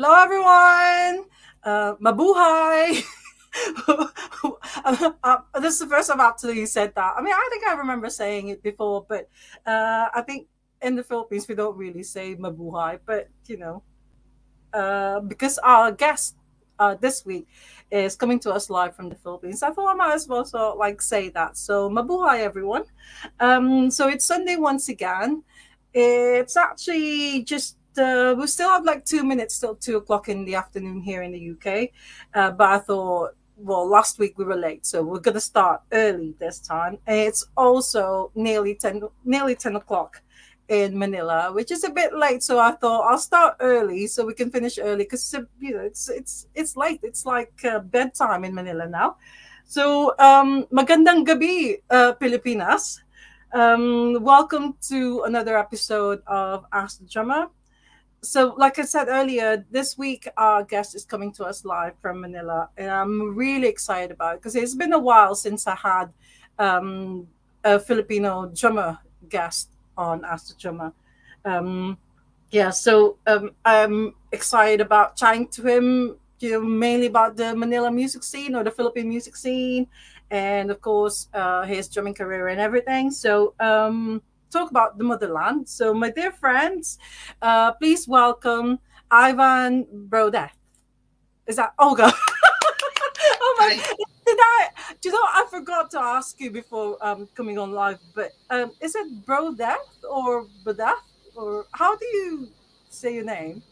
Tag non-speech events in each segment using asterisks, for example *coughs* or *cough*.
Hello, everyone. Uh, mabuhay. *laughs* uh, this is the first time I've actually said that. I mean, I think I remember saying it before, but uh, I think in the Philippines we don't really say mabuhay. But you know, uh, because our guest uh, this week is coming to us live from the Philippines, I thought I might as well so like say that. So mabuhay, everyone. Um, so it's Sunday once again. It's actually just uh, we still have like two minutes till two o'clock in the afternoon here in the UK. Uh, but I thought, well, last week we were late, so we're gonna start early this time. It's also nearly ten, nearly ten o'clock in Manila, which is a bit late. So I thought I'll start early so we can finish early because you know it's it's it's late. It's like uh, bedtime in Manila now. So um, magandang gabi, uh, Pilipinas. Um, welcome to another episode of Ask the Drummer so like i said earlier this week our guest is coming to us live from manila and i'm really excited about it because it's been a while since i had um, a filipino drummer guest on ask the drummer. Um, yeah so um, i'm excited about chatting to him you know mainly about the manila music scene or the philippine music scene and of course uh, his drumming career and everything. So um, talk about the motherland. So, my dear friends, uh, please welcome Ivan Brodeth. Is that Olga? *laughs* oh my! Did I? Do you know? I forgot to ask you before um, coming on live. But um, is it Brodeth or Brodeth or how do you say your name?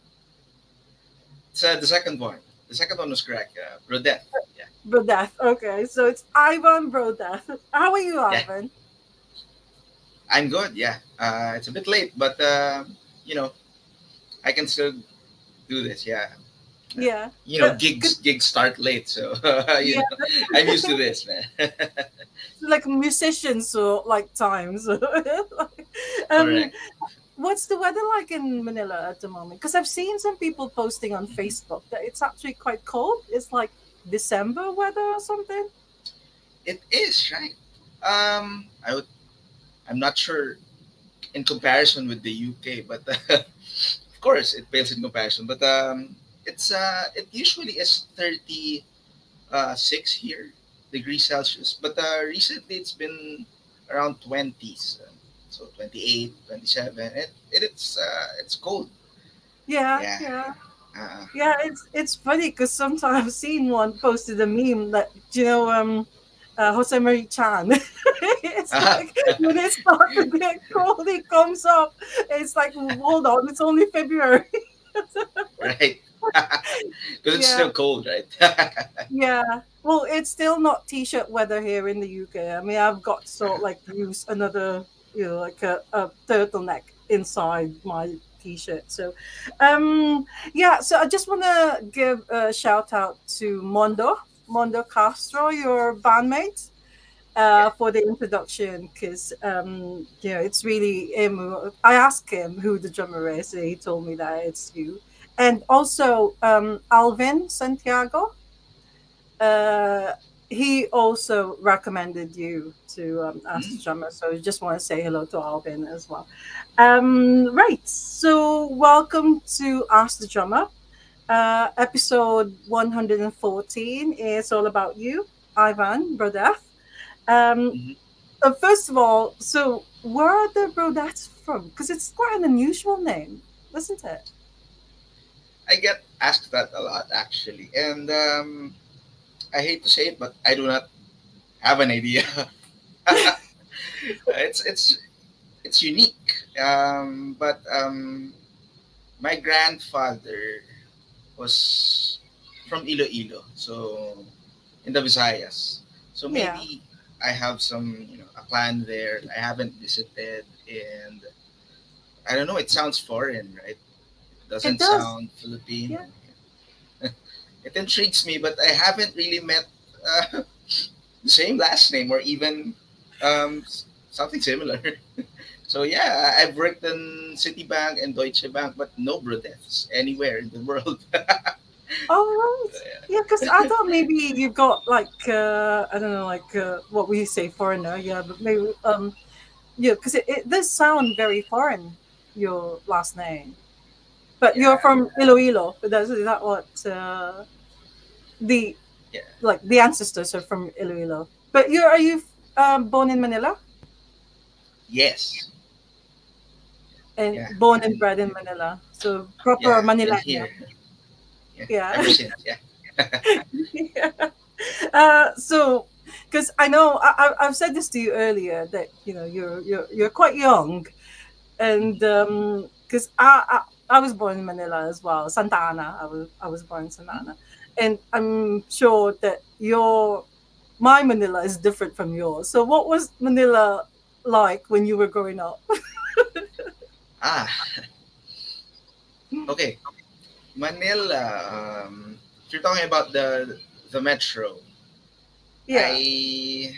It's uh, the second one. The second one was correct. Uh, Brodeth. Yeah. Brodeth. Okay, so it's Ivan Brodeth. How are you, Ivan? I'm good. Yeah, uh, it's a bit late, but uh, you know, I can still do this. Yeah. Yeah. You know, gigs gigs start late, so *laughs* you yeah. know, I'm used to this, man. *laughs* like musicians or like times. *laughs* um, what's the weather like in Manila at the moment? Because I've seen some people posting on Facebook that it's actually quite cold. It's like December weather or something. It is right. Um, I would I'm not sure in comparison with the UK, but uh, *laughs* of course it pales in comparison. But um, it's uh, it usually is 36 uh, here degrees Celsius, but uh, recently it's been around 20s, uh, so 28, 27. It, it it's uh, it's cold. Yeah, yeah. yeah. Uh, yeah, it's it's funny because sometimes I've seen one posted a meme that you know um uh, Jose Mari Chan. *laughs* it's like when it starts to get *laughs* cold, it comes up. It's like, hold on, it's only February. *laughs* right. Because it's yeah. still cold, right? yeah. Well, it's still not t-shirt weather here in the UK. I mean, I've got to sort of like use another, you know, like a, a turtleneck inside my t-shirt. So, um, yeah. So I just want to give a shout out to Mondo Mondo Castro, your bandmate, uh, for the introduction because um, you know it's really him. I asked him who the drummer is, and he told me that it's you. And also um, Alvin Santiago. Uh, he also recommended you to um, ask the mm-hmm. drummer, so I just want to say hello to Alvin as well. Um, right, so welcome to Ask the Drummer. Uh, episode 114 is all about you, Ivan Brodeth. Um, mm-hmm. uh, first of all, so where are the Brodeths from? Because it's quite an unusual name, isn't it? I get asked that a lot, actually. And um, I hate to say it, but I do not have an idea. *laughs* it's it's it's unique. Um, but um, my grandfather was from Iloilo, so in the Visayas. So maybe yeah. I have some, you know, a clan there. I haven't visited, and I don't know. It sounds foreign, right? It doesn't it does. sound Filipino. Yeah. *laughs* it intrigues me, but I haven't really met uh, *laughs* the same last name or even um, something similar. *laughs* So yeah, I've worked in Citibank and Deutsche Bank, but no Brodeths anywhere in the world. *laughs* oh right, yeah, because I thought maybe you've got like uh, I don't know, like uh, what would you say, foreigner? Yeah, but maybe um, yeah, because it, it does sound very foreign. Your last name. But Yeah. you're from Iloilo. That's is that what uh, the Yeah. like the ancestors are from Iloilo. But you are you um, born in Manila Yes. And Yeah. born and bred in Manila, so proper Yeah, Manila. Yeah. Since, yeah. yeah. *laughs* Uh, so, because I know I, I've said this to you earlier that you know you're you're you're quite young, and because I, I I was born in Manila as well, Santa Ana. I was I was born in Santa Ana, and I'm sure that your my Manila is different from yours. So, what was Manila like when you were growing up? *laughs* Ah. Okay. Manila. Um, if you're talking about the the metro, Yeah, I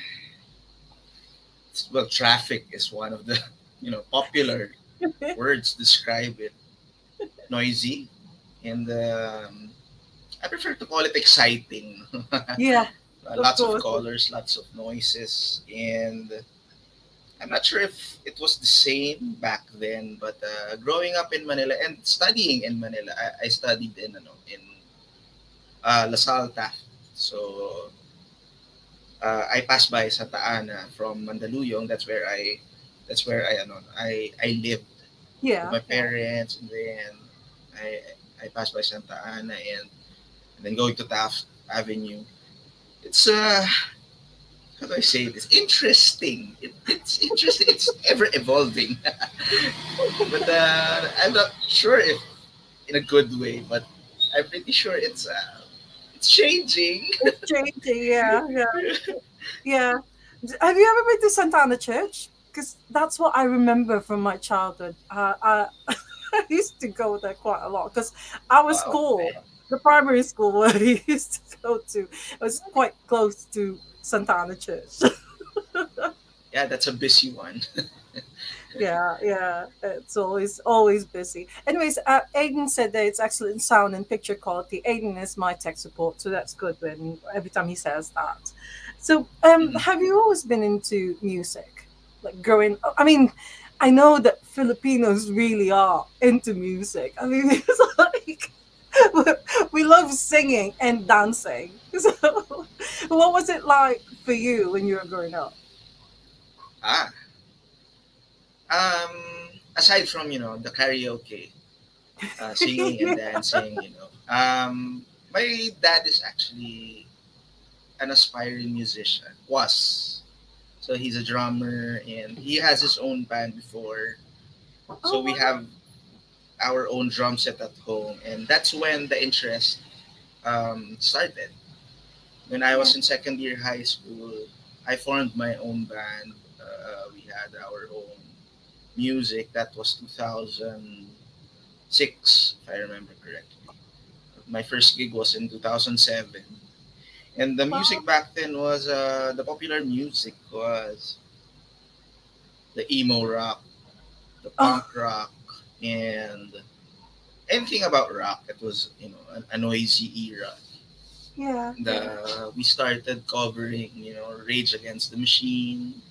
well, traffic is one of the you know popular *laughs* words describe it. Noisy, and um, I prefer to call it exciting. *laughs* yeah, Uh, lots of course. colors, lots of noises, and I'm not sure if it was the same back then. But uh, growing up in Manila and studying in Manila, I, I studied in ano in uh, La Salle Taft. So uh, I passed by Santa Ana from Mandaluyong. That's where I that's where I ano I I lived yeah. with my parents, and then I I passed by Santa Ana and, and then going to Taft Avenue. It's uh how do I say this? Interesting. It, it's interesting. It's ever evolving. *laughs* but uh, I'm not sure if in a good way, but I'm pretty sure it's uh, it's changing. It's changing. Yeah, *laughs* yeah, yeah. Have you ever been to Santana Church? Because that's what I remember from my childhood. Uh, I, *laughs* I used to go there quite a lot because our Wow. school, the primary school where we used to go to, was quite close to Santana Church. *laughs* Yeah, that's a busy one. *laughs* yeah, yeah. It's always always busy. Anyways, uh, Aiden said that it's excellent sound and picture quality. Aiden is my tech support, so that's good when every time he says that. So, um, Mhm. have you always been into music? Like growing I mean, I know that Filipinos really are into music. I mean, *laughs* it's like *laughs* we love singing and dancing. *laughs* So, what was it like for you when you were growing up? Ah. Um, aside from you know the karaoke, uh, *laughs* singing and dancing, you know, um, my dad is actually an aspiring musician. Was so he's a drummer and he has his own band before. So Oh, we have our own drum set at home, and that's when the interest um, started. When I was in second year high school, I formed my own band. Uh, we had our own music. That was 2006, if I remember correctly. My first gig was in 2007. And the music Wow. back then was, uh, the popular music was the emo rock, the Oh. punk rock, and anything about rock. It was, you know, a, a noisy era Yeah. the we started covering you know rage against the machine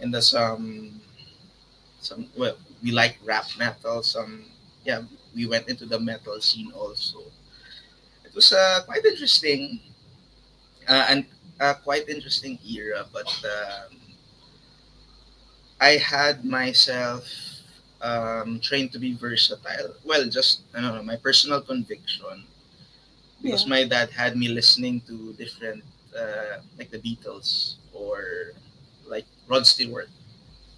and the some some well we like rap metal some yeah we went into the metal scene also it was uh, quite interesting uh, and uh, quite interesting era but um, i had myself um, trained to be versatile well just i don't know my personal conviction because Yeah. my dad had me listening to different uh, like the Beatles or like Rod Stewart,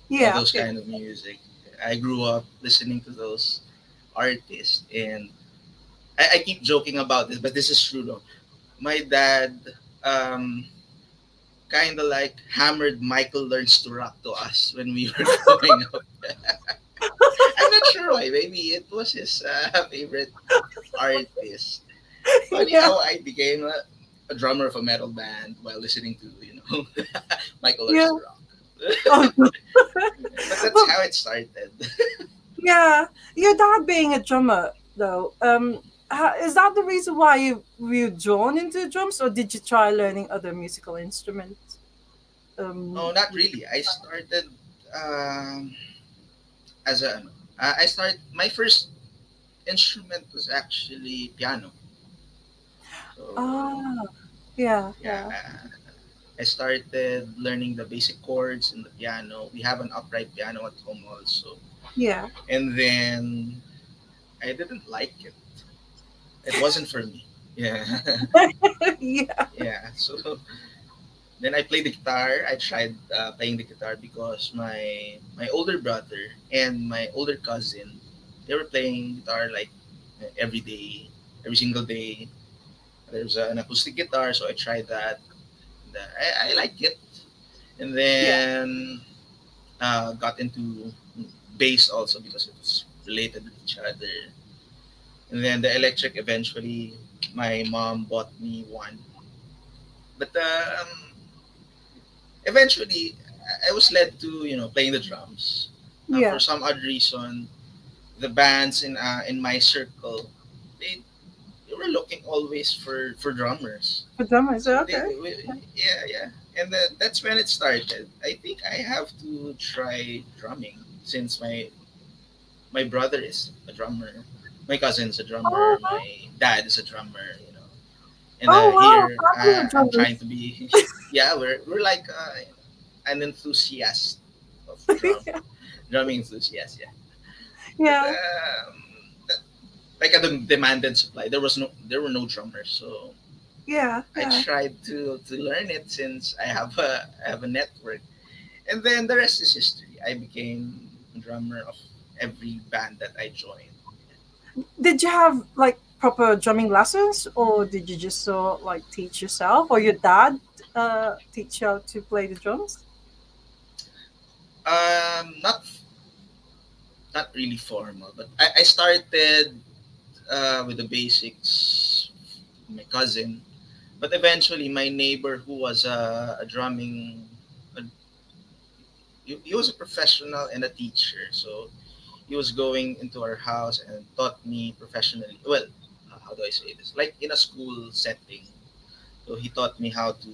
Yeah. those okay. kind of music. I grew up listening to those artists, and I, I keep joking about this, but this is true though. My dad um, kind of like hammered Michael Learns to Rock to us when we were *laughs* growing up. *laughs* I'm not sure why. Maybe it was his uh, favorite artist. Funny Yeah. how I became a, a drummer of a metal band while listening to you know *laughs* Michael Learns Yeah. to Rock. Oh, but that's how it started. yeah. Your dad being a drummer, though, um, is that the reason why you were drawn into drums, or did you try learning other musical instruments? Um, No, not really. I started um, as a. Uh, I started my first instrument was actually piano. So, ah, yeah, yeah. I started learning the basic chords in the piano. We have an upright piano at home also. Yeah. And then I didn't like it. It wasn't for me. Yeah. *laughs* yeah. Yeah. So then I played the guitar. I tried uh, playing the guitar because my my older brother and my older cousin they were playing guitar like every day, every single day. There's an acoustic guitar, so I tried that. I, I like it, and then yeah. uh, got into bass also because it was related to each other. And then the electric eventually, my mom bought me one. But um, eventually, I was led to you know playing the drums. Uh, yeah. For some odd reason, the bands in uh, in my circle, they they were looking always for for drummers. For drummers, okay. They, we, yeah, yeah, and the, that's when it started. I think I have to try drumming since my my brother is a drummer, my cousin's a drummer, oh, my dad is a drummer, you know. And oh, uh, wow. here uh, I'm trying to be, *laughs* yeah, we're we're like uh, an enthusiast of *laughs* drum, yeah. drumming enthusiast, yeah. Yeah. But, um, like a demanded supply. There was no, there were no drummers, so yeah, yeah. I tried to to learn it since I have a I have a network, and then the rest is history. I became a drummer of every band that I joined. Did you have like proper drumming lessons, or did you just so like teach yourself, or your dad uh, teach you how to play the drums? Um, not not really formal, but I, I started uh, with the basics. My cousin, but eventually my neighbor, who was a, a drumming he, he was a professional and a teacher. So he was going into our house and taught me professionally. Well, uh, how do I say this? Like in a school setting. So he taught me how to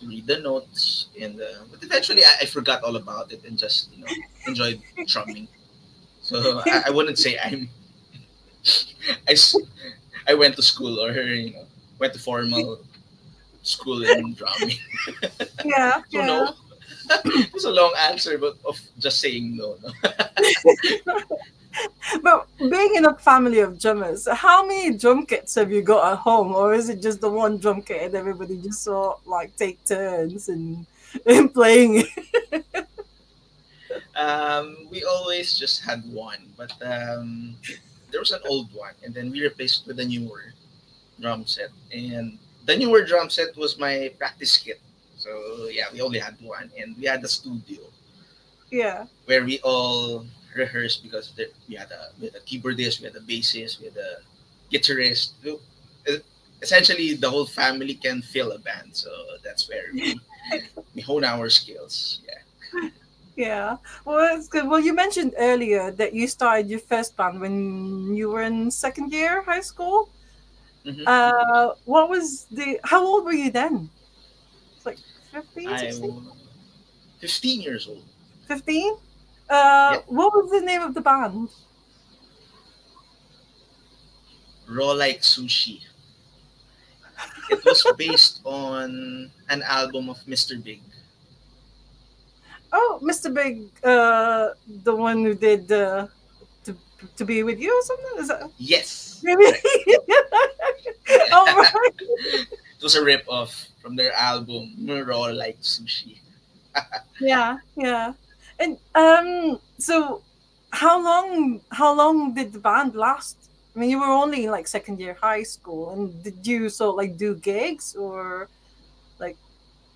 to read the notes and uh, but eventually I, I, forgot all about it and just you know enjoyed drumming so I, I, wouldn't say i'm *laughs* I, I went to school or you know went to formal school in drumming *laughs* yeah so yeah. no *coughs* it's a long answer, but of just saying no. no? *laughs* but being in a family of drummers, how many drum kits have you got at home, or is it just the one drum kit and everybody just sort like take turns and *laughs* in playing *laughs* um, we always just had one, but um, there was an old one, and then we replaced it with a newer drum set, and the newer drum set was my practice kit so yeah, we only had one, and we had the studio. Yeah. Where we all rehearsed because there, we had a we had a keyboardist, we had a bassist, we had a guitarist. Essentially, the whole family can fill a band. So that's where we, *laughs* we hone our skills. Yeah. Yeah. Well, that's good. Well, you mentioned earlier that you started your first band when you were in second year high school. Mm-hmm. Uh, what was the? How old were you then? 15, 16? 15 years old. 15? Uh, yep. What was the name of the band? Raw Like Sushi. It was *laughs* based on an album of Mr. Big. Oh, Mr. Big, uh, the one who did uh, to, to Be With You or something? Is that? Yes. Maybe. *laughs* *laughs* oh, right. It was a rip off from their album Raw Like Sushi. *laughs* yeah, yeah. And um so how long how long did the band last? I mean you were only in like second year high school and did you so like do gigs or like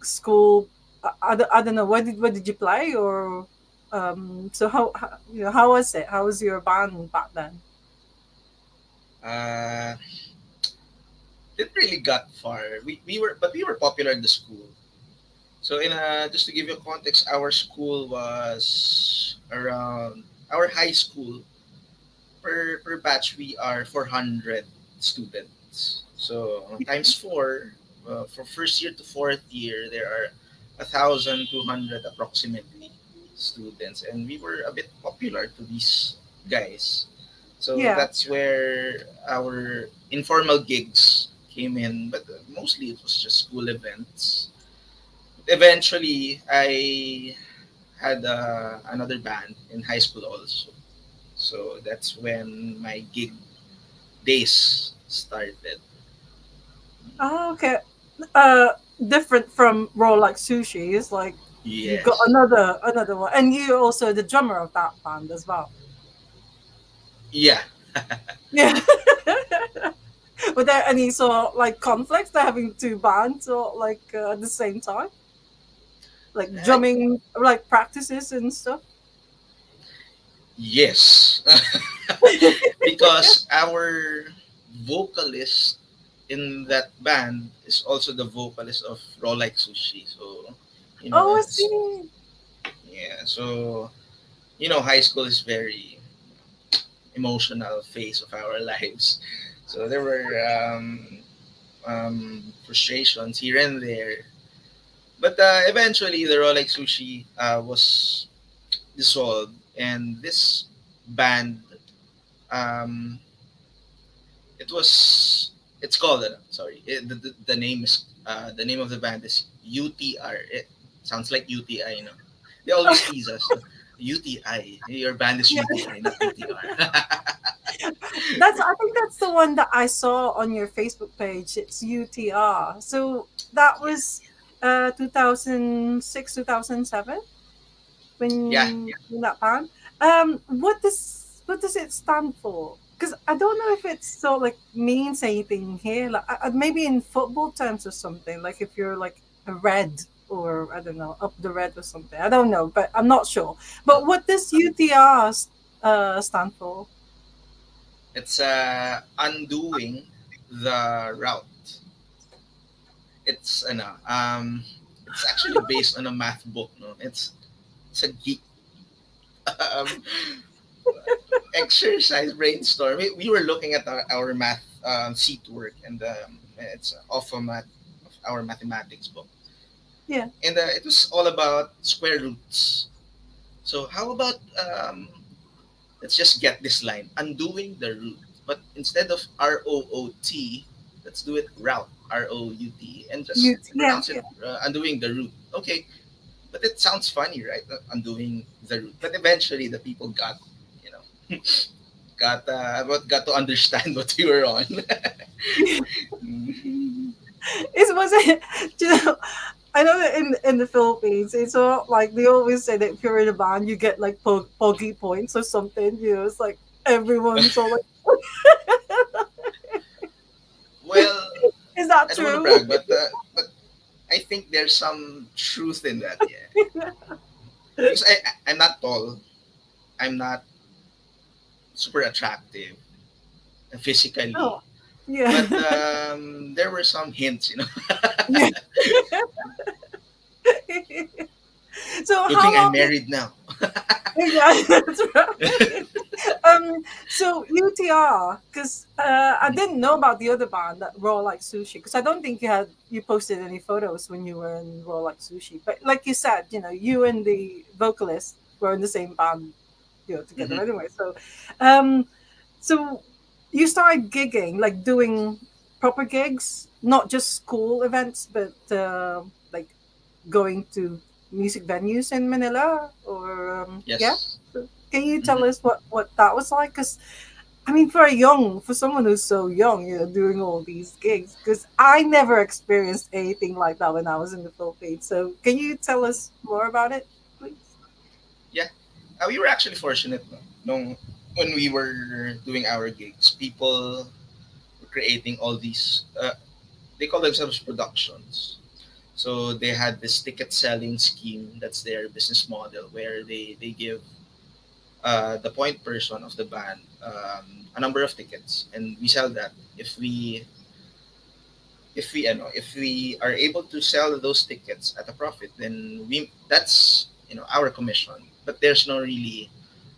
school I, I, I don't know what did what did you play or um so how, how you know how was it how was your band back then uh didn't really got far. We, we were, but we were popular in the school. So in a, just to give you context, our school was around our high school. Per per batch, we are 400 students. So times four, uh, for first year to fourth year, there are 1,200 approximately students, and we were a bit popular to these guys. So Yeah. that's where our informal gigs came in, but mostly it was just school events. Eventually, I had uh, another band in high school also. So that's when my gig days started. Oh, okay. Uh, different from Raw Like Sushi. It's like you Yes. got another another one, and you also the drummer of that band as well. Yeah. Yeah. *laughs* *laughs* Were there any sort of like conflicts to having two bands or like uh, at the same time? Like I- drumming, like practices and stuff. Yes. *laughs* because our vocalist in that band is also the vocalist of Raw Like Sushi. So, you know, Oh, I see. yeah. So, you know, high school is very emotional phase of our *laughs* lives. So there were um, um, frustrations here and there. But uh, eventually, the Raw Like Sushi uh, was dissolved, and this band, um, it was, it's called, uh, sorry, it, the, the, the name is, uh, the name of the band is UTR. It sounds like UTI, you know. They always *laughs* tease us. UTI. Your band is Yeah. UTI, not UTR. *laughs* That's I think that's the one that I saw on your Facebook page. It's UTR. So that was uh 2006 2007 when Yeah, when that band. Um, what does what does it stand for? Because I don't know if it's so like means anything here. Like uh, maybe in football terms or something. Like if you're like a red or I don't know up the red or something. I don't know, but I'm not sure. But what does UTR uh, stand for? It's uh, undoing the route. It's ano, um, it's actually based on a math book. No, it's it's a geek *laughs* um, exercise brainstorm. We, we were looking at our, our math um, seat work, and um, it's off of our mathematics book. Yeah. and uh, it was all about square roots. So how about um, let's just get this line. Undoing the root. But instead of r-o-o-t let's do it route. R-o-u-t and just U- yeah, it uh, undoing the root. Okay. But it sounds funny right? Uh, undoing the root. But eventually the people got you know *laughs* got uh, got to understand *laughs* what we were on. *laughs* It was you know I know that in in the Philippines it's all like they always say that if you're in a band you get like po- pogi points or something you know it's like everyone's all like *laughs* well is that I don't want to true? brag, but uh, but I think there's some truth in that. Yeah, because I I- I'm not tall, I'm not super attractive uh, physically, oh yeah but um, there were some hints. You know, *laughs* so good how I'm married now. *laughs* yeah, that's right. um, so UTR, because uh, I didn't know about the other band, that Raw Like Sushi, because I don't think you had you posted any photos when you were in Raw Like Sushi. But like you said, you know, you and the vocalist were in the same band, you know, together Mhm. anyway. So, um, so you started gigging, like doing proper gigs, not just school events, but uh, like going to music venues in Manila or um, Yes. yeah. Can you tell us what what that was like? Because I mean, for a young, for someone who's so young, you know, doing all these gigs, because I never experienced anything like that when I was in the Philippines. So, can you tell us more about it, please? Uh, we were actually fortunate no? When we were doing our gigs. People were creating all these. Uh, they call themselves productions. So they had this ticket selling scheme. That's their business model, where they they give uh, the point person of the band um, a number of tickets, and we sell that. If we if we you know, if we are able to sell those tickets at a profit, then we that's you know our commission. But there's no really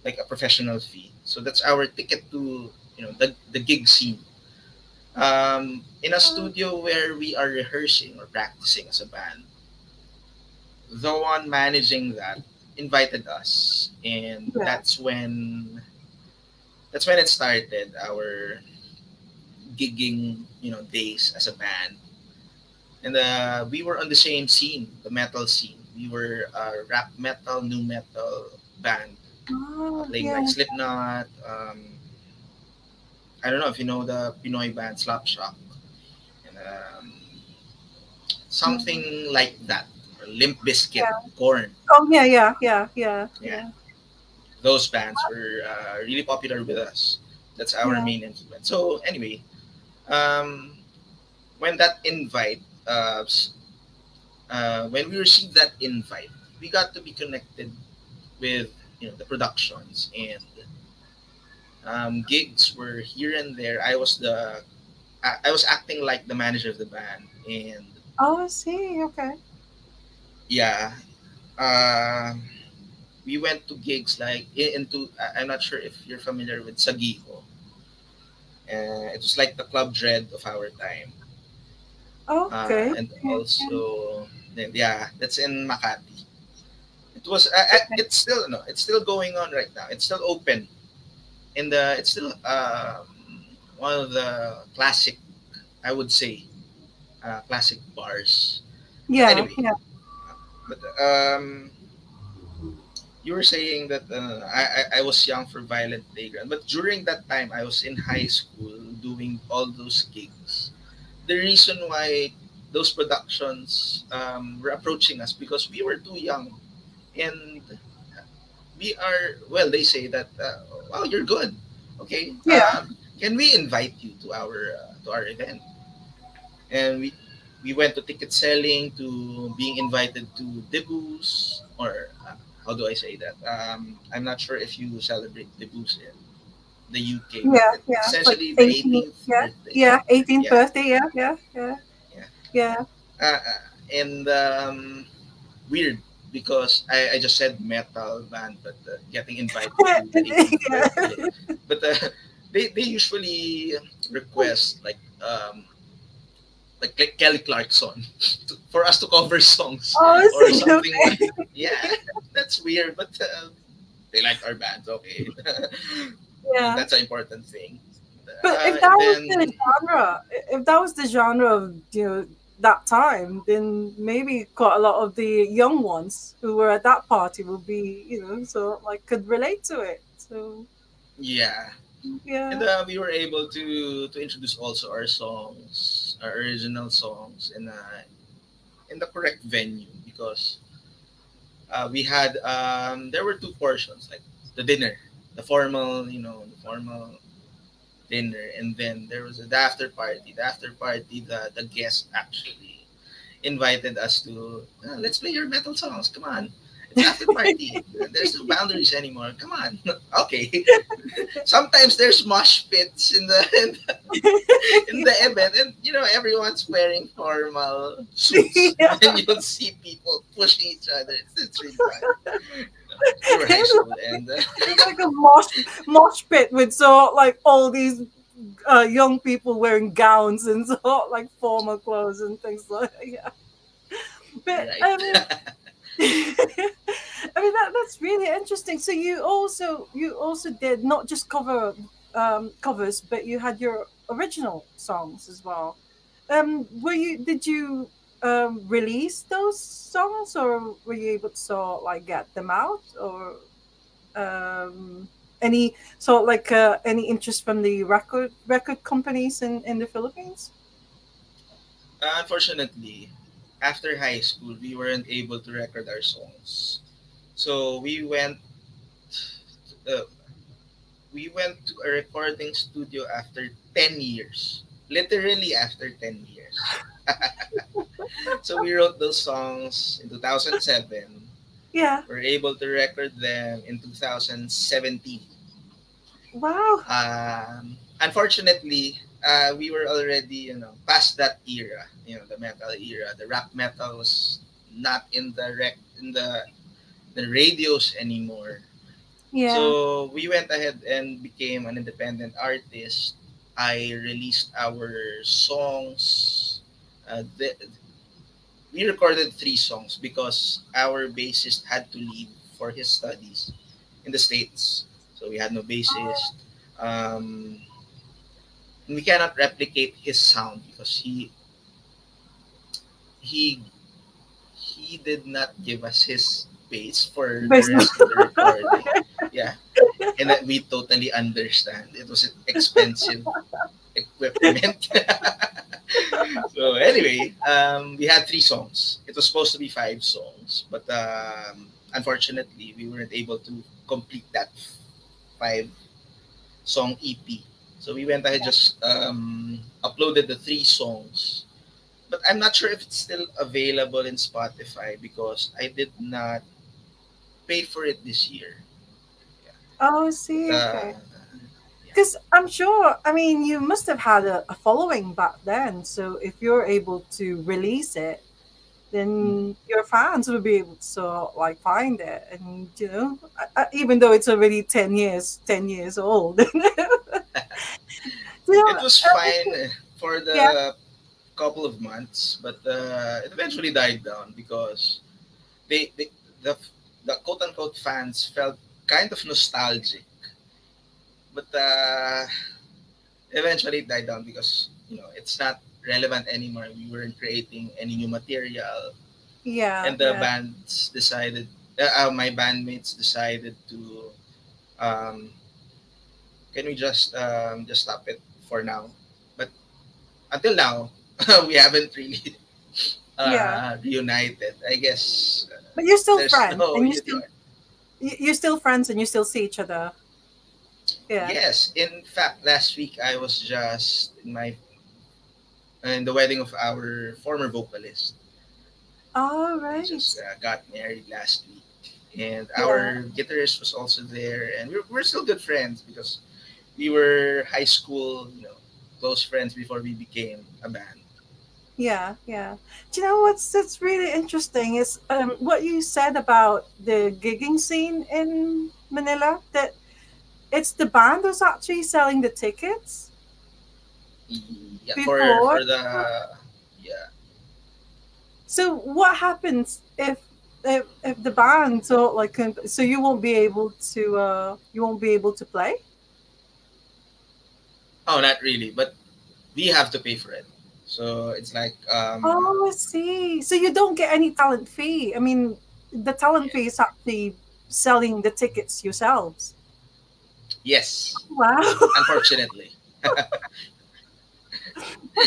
like a professional fee. So that's our ticket to you know the the gig scene. Um, in a studio where we are rehearsing or practicing as a band, the one managing that invited us, and Yeah. that's when that's when it started our gigging, you know, days as a band. And uh, we were on the same scene, the metal scene. We were a rap metal, new metal band, Oh, playing yeah. like Slipknot. Um, I don't know if you know the Pinoy band Slapshock, and um, something like that. Or Limp Bizkit, Korn. Oh yeah, yeah, yeah, yeah, Yeah. those bands were uh, really popular with us. That's our Yeah. main influence. So anyway, um, when that invite, uh, uh, when we received that invite, we got to be connected with you know the productions and um, gigs were here and there. I was the I, I was acting like the manager of the band and Oh, I see. Okay. yeah uh, we went to gigs like into i'm not sure if you're familiar with Saguijo uh, it was like the Club Dredd of our time Oh, uh, okay. and also yeah that's in makati it was uh, uh, it's still no it's still going on right now it's still open in the it's still um, one of the classic i would say uh, classic bars Yeah, anyway. yeah. But um, you were saying that uh, I, I I was young for Violent Playground, but during that time I was in high school doing all those gigs. The reason why those productions um, were approaching us because we were too young, and we are well. They say that uh, wow, you're good. Okay, Yeah. um, can we invite you to our uh, to our event? And we we went to ticket selling to being invited to debuts or uh, how do I say that? Um, I'm not sure if you celebrate debuts in the UK. Yeah, yeah, Essentially, like the 18th, 18th yeah, birthday. Yeah, 18th Yeah. birthday. Yeah, yeah, yeah, Yeah. yeah. Uh, uh, and um, weird because I, I just said metal band, but uh, getting invited to *laughs* the 18th Yeah. birthday. *laughs* But uh, they, they usually request like um, like Ke- Kelly Clarkson *laughs* to, for us to cover songs Oh, or something Okay. like yeah that's weird but uh, they like our bands okay Yeah. that's an important thing But Uh, if that was then- the genre, if that was the genre of you know that time, then maybe quite a lot of the young ones who were at that party would be, you know, so like could relate to it. So yeah yeah, and uh, we were able to to introduce also our songs our original songs in a in the correct venue because uh, we had um there were two portions like the dinner the formal you know the formal dinner and then there was a, after party the after party the the guest actually invited us to "Ah, let's play your metal songs come on. It's after party. *laughs* There's no boundaries anymore come on. *laughs* Okay. *laughs* Sometimes there's mosh pits in the, in the in the event and you know everyone's wearing formal suits. Yeah. and you'll see people pushing each other. It's, it's really fun we were high and uh, it's like a mosh mosh pit with so like all these uh, young people wearing gowns and *laughs* so like formal clothes and things like that. Yeah. But right. I mean, *laughs* *laughs* I mean that that's really interesting. So you also you also did not just cover um, covers, but you had your original songs as well. Um, were you did you um, release those songs, or were you able to like get them out, or um, any of like uh, any interest from the record record companies in in the Philippines? unfortunately after high school we weren't able to record our songs. So we went uh, we went to a recording studio after 10 years. Literally after 10 years so we wrote those songs in 2007 Yeah. we were able to record them in 2017 Wow. um, unfortunately, uh, we were already, you know, past that era. You know, the metal era. The rap metal was not in the rec in the the radios anymore. Yeah. So we went ahead and became an independent artist. I released our songs. Uh, the, we recorded three songs because our bassist had to leave for his studies in the states. So we had no bassist. Um, we cannot replicate his sound because he he he did not give us his bass for the rest of the recording. Yeah, and that we totally understand. It was expensive equipment. *laughs* so anyway, um, we had three songs. It was supposed to be five songs, but um, unfortunately, we weren't able to complete that five song EP. So we went ahead just um, uploaded the three songs. But I'm not sure if it's still available in Spotify because I did not pay for it this year. Oh, see. Uh, Okay. Because I'm sure, I mean, you must have had a, a following back then. So if you're able to release it, then your fans will be able to sort of like find it. And, you know, I, I, even though it's already 10 years, 10 years old. *laughs* You *laughs* know, it was uh, fine for the Yeah. couple of months, but uh, it eventually died down because they, they the the quote unquote fans felt kind of nostalgic, but uh, eventually it died down because you know it's not relevant anymore. We weren't creating any new material, Yeah. and the yeah. bands decided. Uh, uh, my bandmates decided to. Um, can we just um, just stop it for now? But until now, *laughs* we haven't really *laughs* uh, Yeah. reunited. I guess But you're still friends. *laughs* no and you still, you're still friends and you still see each other. Yeah. Yes, in fact, last week I was just in my in the wedding of our former vocalist. All We right. just uh, got married last week, and our guitarist was also there, and we're, we're still good friends because we were high school, you know, close friends before we became a band. Yeah, yeah. Do you know what's that's really interesting is um, what you said about the gigging scene in Manila. That it's the band who's actually selling the tickets. Yeah, for Before- for the yeah. So what happens if if, if the band so like so you won't be able to uh you won't be able to play? Oh, not really, but we have to pay for it. So it's like um, Oh, I see. So you don't get any talent fee. I mean, the talent fee is actually selling the tickets yourselves. Yes, Wow. unfortunately. *laughs*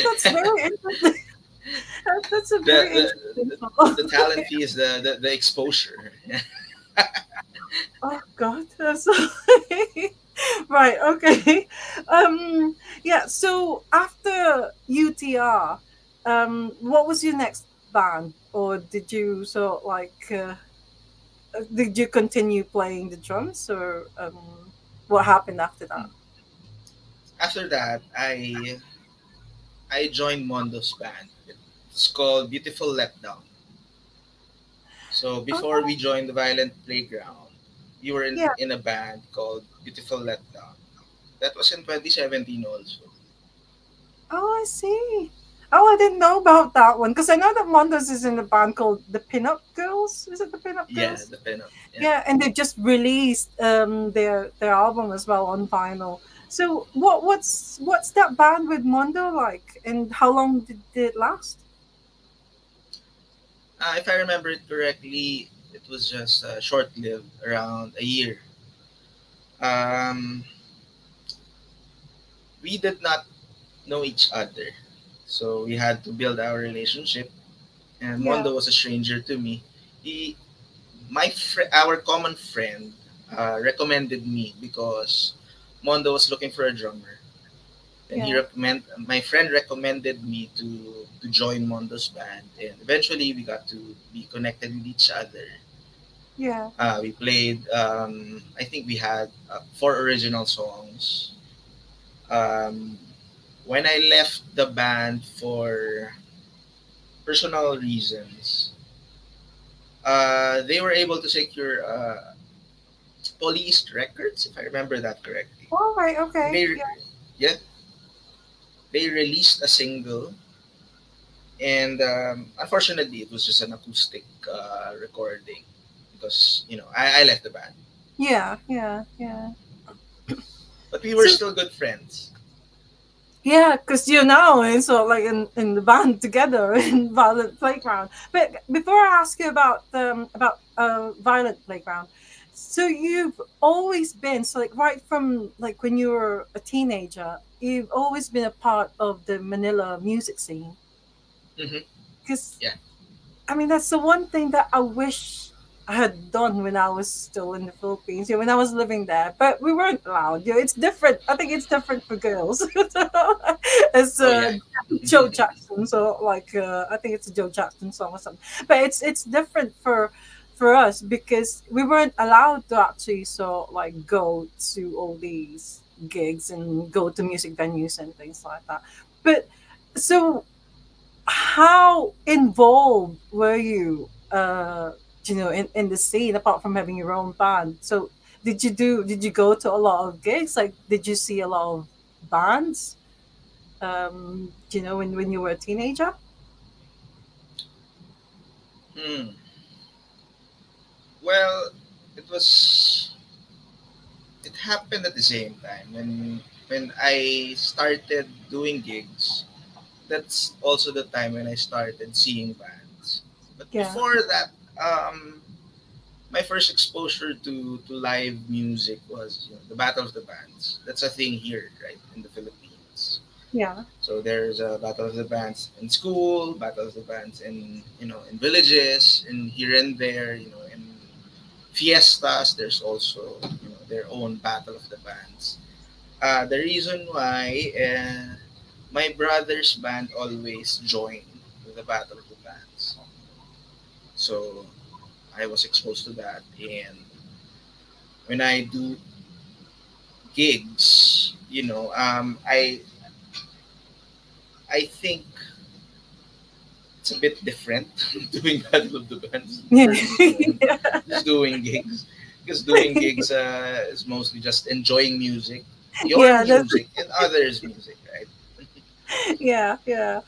that's very *laughs* interesting. That's a very the- interesting thought. the talent fee is the the, the exposure. Oh God, that's *laughs* right. Okay. Um. Yeah. So after UTR, um, what was your next band, or did you sort of like, uh, did you continue playing the drums, or um, what happened after that? After that, I I joined Mondo's band. It's called Beautiful Letdown. So before we joined the Violent Playground, we were in, Yeah. in a band called Beautiful Letdown. That was in 2017 also. Oh, I see. Oh, I didn't know about that one because I know that Mondos is in a band called the Pinup Girls. Is it the Pinup Girls? Yeah, the pinup. Yeah. Yeah. and they've just released um, their their album as well on vinyl. So what what's what's that band with Mondo like, and how long did, did it last? Uh, if I remember it correctly, it was just uh, short-lived, around a year. Um, we did not know each other, so we had to build our relationship. And Yeah. Mondo was a stranger to me. He, my fr- our common friend, uh, recommended me because Mondo was looking for a drummer. And he recommend my friend recommended me to to join Mondo's band, and eventually we got to be connected with each other. Yeah, Uh, we played. Um, I think we had uh, four original songs. Um, when I left the band for personal reasons, uh, they were able to secure uh, Police Records, if I remember that correctly. all right, okay. They, yeah. yeah. They released a single, and um, unfortunately, it was just an acoustic uh, recording because you know I, I left the band. yeah, yeah, yeah. But but we were So- still good friends. Yeah, because you're now in sort like in, in the band together *laughs* in Violent Playground. But before I ask you about um about uh Violent Playground, so you've always been so like right from like when you were a teenager, you've always been a part of the Manila music scene. Because Yeah. I mean that's the one thing that I wish had done when I was still in the Philippines, you know, when I was living there, but we weren't allowed. You know, it's different. I think it's different for girls. *laughs* it's Oh, uh, Joe Jackson, so like uh, I think it's a Joe Jackson song or something. But it's it's different for for us because we weren't allowed to actually so like go to all these gigs and go to music venues and things like that. But so how involved were you uh you know in, in the scene apart from having your own band so did you do did you go to a lot of gigs like did you see a lot of bands um you know when, when you were a teenager Hmm. Well, it was. It happened at the same time when when I started doing gigs. That's also the time when I started seeing bands. But Yeah. before that, um, my first exposure to to live music was you know, the Battle of the Bands. That's a thing here, right, in the Philippines. yeah So there's a battle of the bands in school, battle of the bands in you know in villages, and here and there, you know, in fiestas. There's also you know their own battle of the bands. Uh, the reason why uh, my brother's band always joined the battle of the bands, so I was exposed to that, and when I do gigs, you know, um, I I think it's a bit different *laughs* doing Battle of the Bands *laughs* yeah just doing gigs. Because doing gigs uh, is mostly just enjoying music, your Yeah, that's- music and others' music, right? *laughs* yeah yeah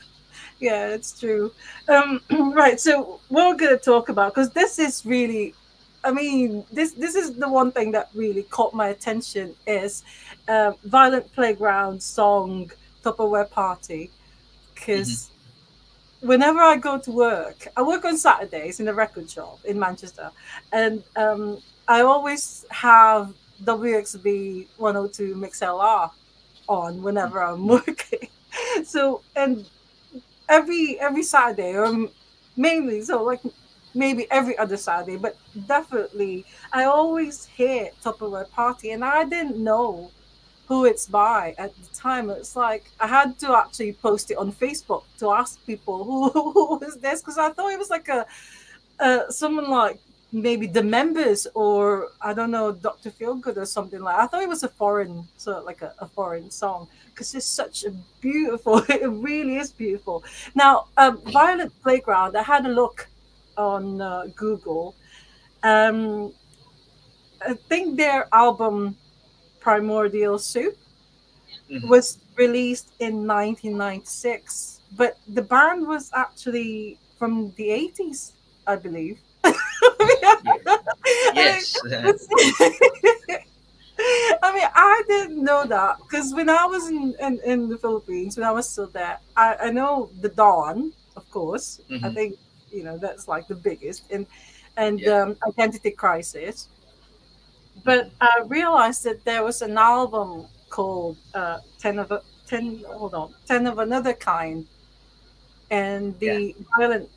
yeah it's true. Um *clears throat* right so what we're going to talk about because this is really i mean this this is the one thing that really caught my attention is um violent playground song tupperware party. Because whenever i go to work i work on saturdays in a record shop in manchester and um i always have wxb 102 mix lr on whenever i'm *laughs* working. So and every every saturday or mainly so like maybe every other saturday but definitely i always hear tupperware party and i didn't know who it's by at the time. It's like i had to actually post it on facebook to ask people who, *laughs* who was this? Because i thought it was like a uh, someone like maybe the members or i don't know dr feelgood or something like i thought it was a foreign so like a, a foreign song because it's such a beautiful *laughs* it really is beautiful. Now um, violent playground i had a look on uh, google. Um, i think their album primordial soup Mhm. was released in 1996 but the band was actually from the 80s i believe *laughs* Yes. *laughs* I mean, I didn't know that because when I was in, in, in the Philippines, when I was still there, I, I know the Dawn, of course. I Mhm. think you know that's like the biggest, and and Yeah. um, Identity Crisis. But I realized that there was an album called uh, Ten of a Ten. Hold on, Ten of Another Kind, and the Violent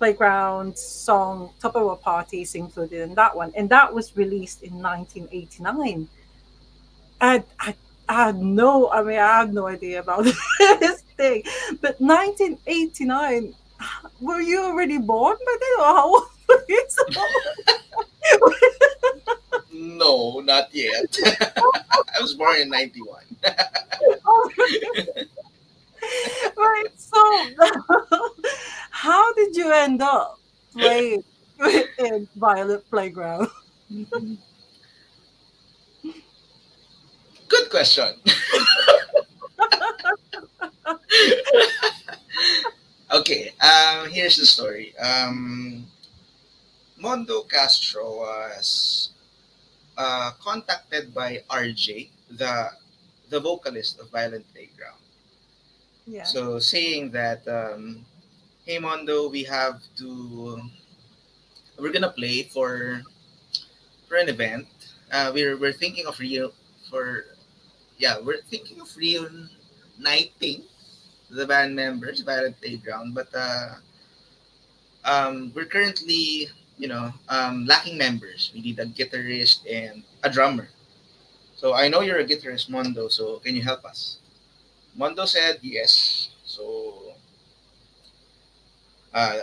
Playground song Tupperware Party is included in that one, and that was released in 1989. I, I, I had no, I mean, I had no idea about *laughs* this thing, but 1989. Were you already born by then, or how old were you? *laughs* no, not yet. *laughs* I was born in 91. Right. So, *laughs* how did you end up playing in Violent Playground? Good question. *laughs* okay, um, here's the story. Um, Mondo Castro was uh, contacted by RJ, the the vocalist of Violent Playground. So saying that, um, hey Mondo, we have to, we're gonna play for for an event. Uh, we're we're thinking of real for, yeah, we're thinking of reuniting the band members, Violent Playground, but uh, um, we're currently, you know, um, lacking members. We need a guitarist and a drummer. So I know you're a guitarist, Mondo. So can you help us? Mondo said yes. So uh,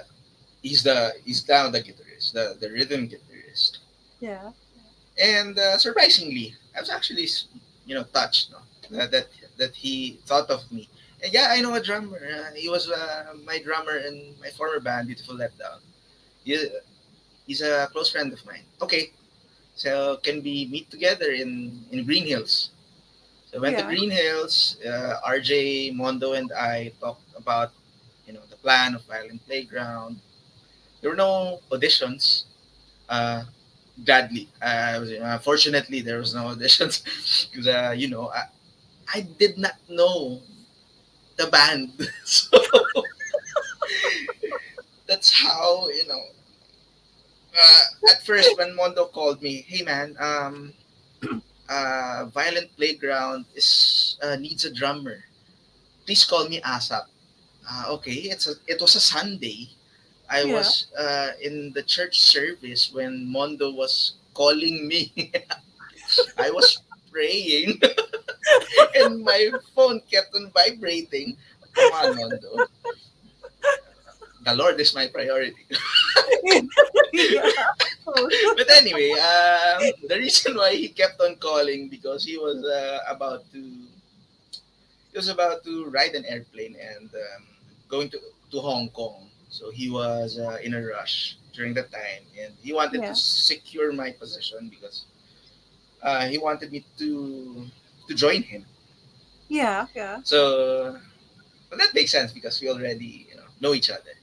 he's the he's now the guitarist, the the rhythm guitarist. Yeah. And uh, surprisingly, I was actually you know touched no that that, that he thought of me. And yeah, I know a drummer. Uh, he was uh, my drummer in my former band, Beautiful Letdown. He, he's a close friend of mine. Okay, so can we meet together in in Green Hills? So went Yeah. to Green Hills. Uh, RJ Mondo and I talked about you know the plan of Violent Playground. There were no auditions. Uh, gladly, uh, was- fortunately, there was no *laughs* auditions because uh, you know I, I did not know the band, *laughs* so that's how you know. Uh, at first, when Mondo called me, hey man, um, uh, Violent Playground is uh, needs a drummer. Please call me ASAP. Uh, okay, it's a, it was a Sunday. I Yeah. was uh, in the church service when Mondo was calling me. *laughs* I was praying, *laughs* and my phone kept on vibrating. Come on, Mondo. The Lord is my priority. *laughs* but anyway, um, the reason why he kept on calling because he was uh, about to he was about to ride an airplane and um, going to to Hong Kong. So he was uh, in a rush during that time, and he wanted Yeah. to secure my position because uh, he wanted me to to join him. yeah. Yeah. So but that makes sense because we already you know know each other.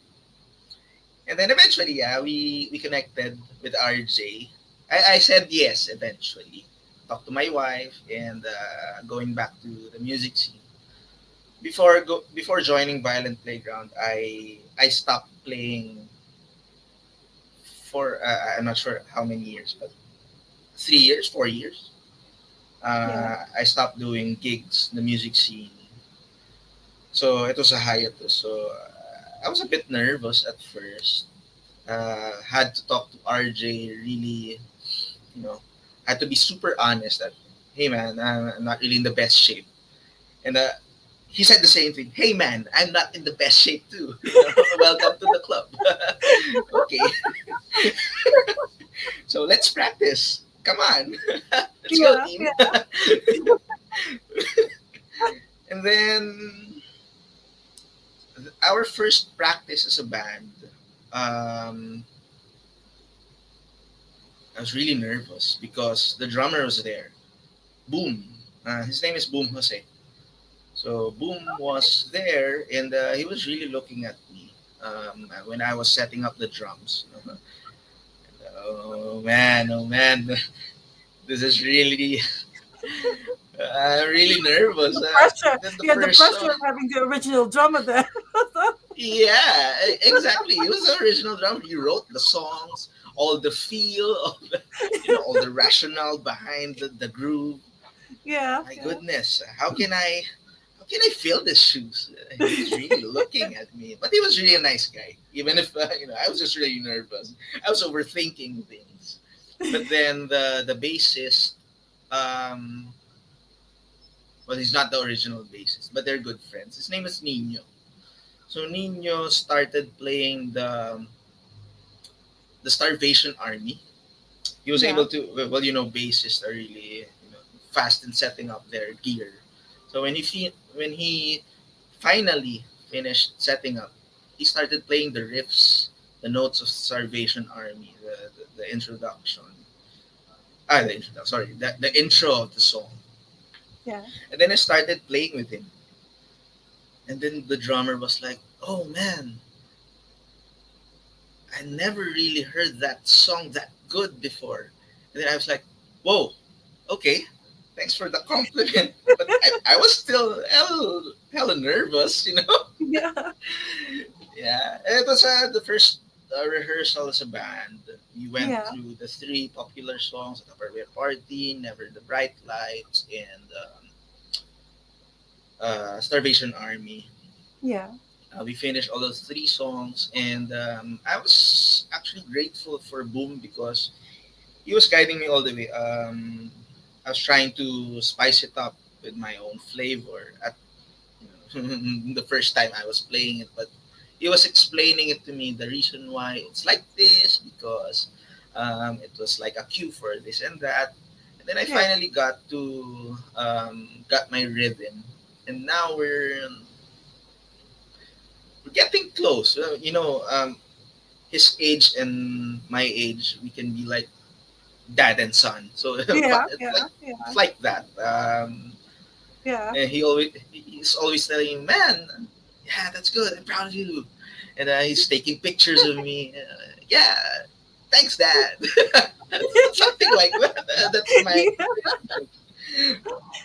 And then eventually, yeah, we we connected with RJ. I, I said yes eventually. Talked to my wife and uh, going back to the music scene. Before go before joining Violent Playground, I I stopped playing for uh, I'm not sure how many years, but three years, four years. Uh, Yeah. I stopped doing gigs, the music scene. So it was a hiatus. So uh, I was a bit nervous at first. Uh, had to talk to RJ really, you know, had to be super honest that, hey man, I'm not really in the best shape. And uh, he said the same thing. Hey man, I'm not in the best shape too. *laughs* Welcome to the club. *laughs* okay. *laughs* so let's practice. Come on. let's go, Yeah, team. and then our first practice as a band, um, I was really nervous because the drummer was there. Boom. Uh, his name is Boom Jose. So Boom was there and uh, he was really looking at me um, when I was setting up the drums. *laughs* oh man, oh man. *laughs* This is really, *laughs* I'm *laughs* really nervous. The Uh, pressure. then the Yeah, the pressure song- of having the original drummer there. *laughs* yeah, exactly. It was the original drummer. He wrote the songs, all the feel of you know, all the *laughs* rationale behind the, the groove. yeah. My yeah. goodness, how can I how can I fill his shoes? He's really looking at me. But he was really a nice guy. Even if uh, you know, I was just really nervous. I was overthinking things. But then the the bassist um well he's not the original bassist, but they're good friends. His name is Nino. So Nino started playing the the Starvation Army. He was Yeah. able to well, you know, bassists are really you know, fast in setting up their gear. So when he when he finally finished setting up, he started playing the riffs, the notes of Starvation Army, the, the, the introduction. Ah, the introduction. Sorry, the, the intro of the song. Yeah. And then I started playing with him. And then the drummer was like, "Oh man, I never really heard that song that good before." And then I was like, "Whoa, okay, thanks for the compliment, *laughs* but I, I was still hell, hella nervous, you know. *laughs* Yeah. Yeah, it was uh, the first uh, rehearsal as a band. We went Yeah. through the three popular songs: "Tupperware Party," "Never the Bright Lights," and um, uh, "Starvation Army." Yeah. Uh, we finished all those three songs, and um, I was actually grateful for Boom because he was guiding me all the way. Um, I was trying to spice it up with my own flavor at you *laughs* know, the first time I was playing it, but he was explaining it to me the reason why it's like this because um, it was like a cue for this and that. And then I Yeah. finally got to um, got my rhythm, and now we're we're getting close. Uh, You know, um, his age and my age, we can be like dad and son. So *laughs* it's, Yeah. like, Yeah. Yeah. it's like that. Um, Yeah. and he always he's always telling me, "Man, yeah, that's good. I'm proud of you." And uh, he's taking pictures of me. Uh, yeah, thanks, Dad. *laughs* Something like that. That's my. *laughs*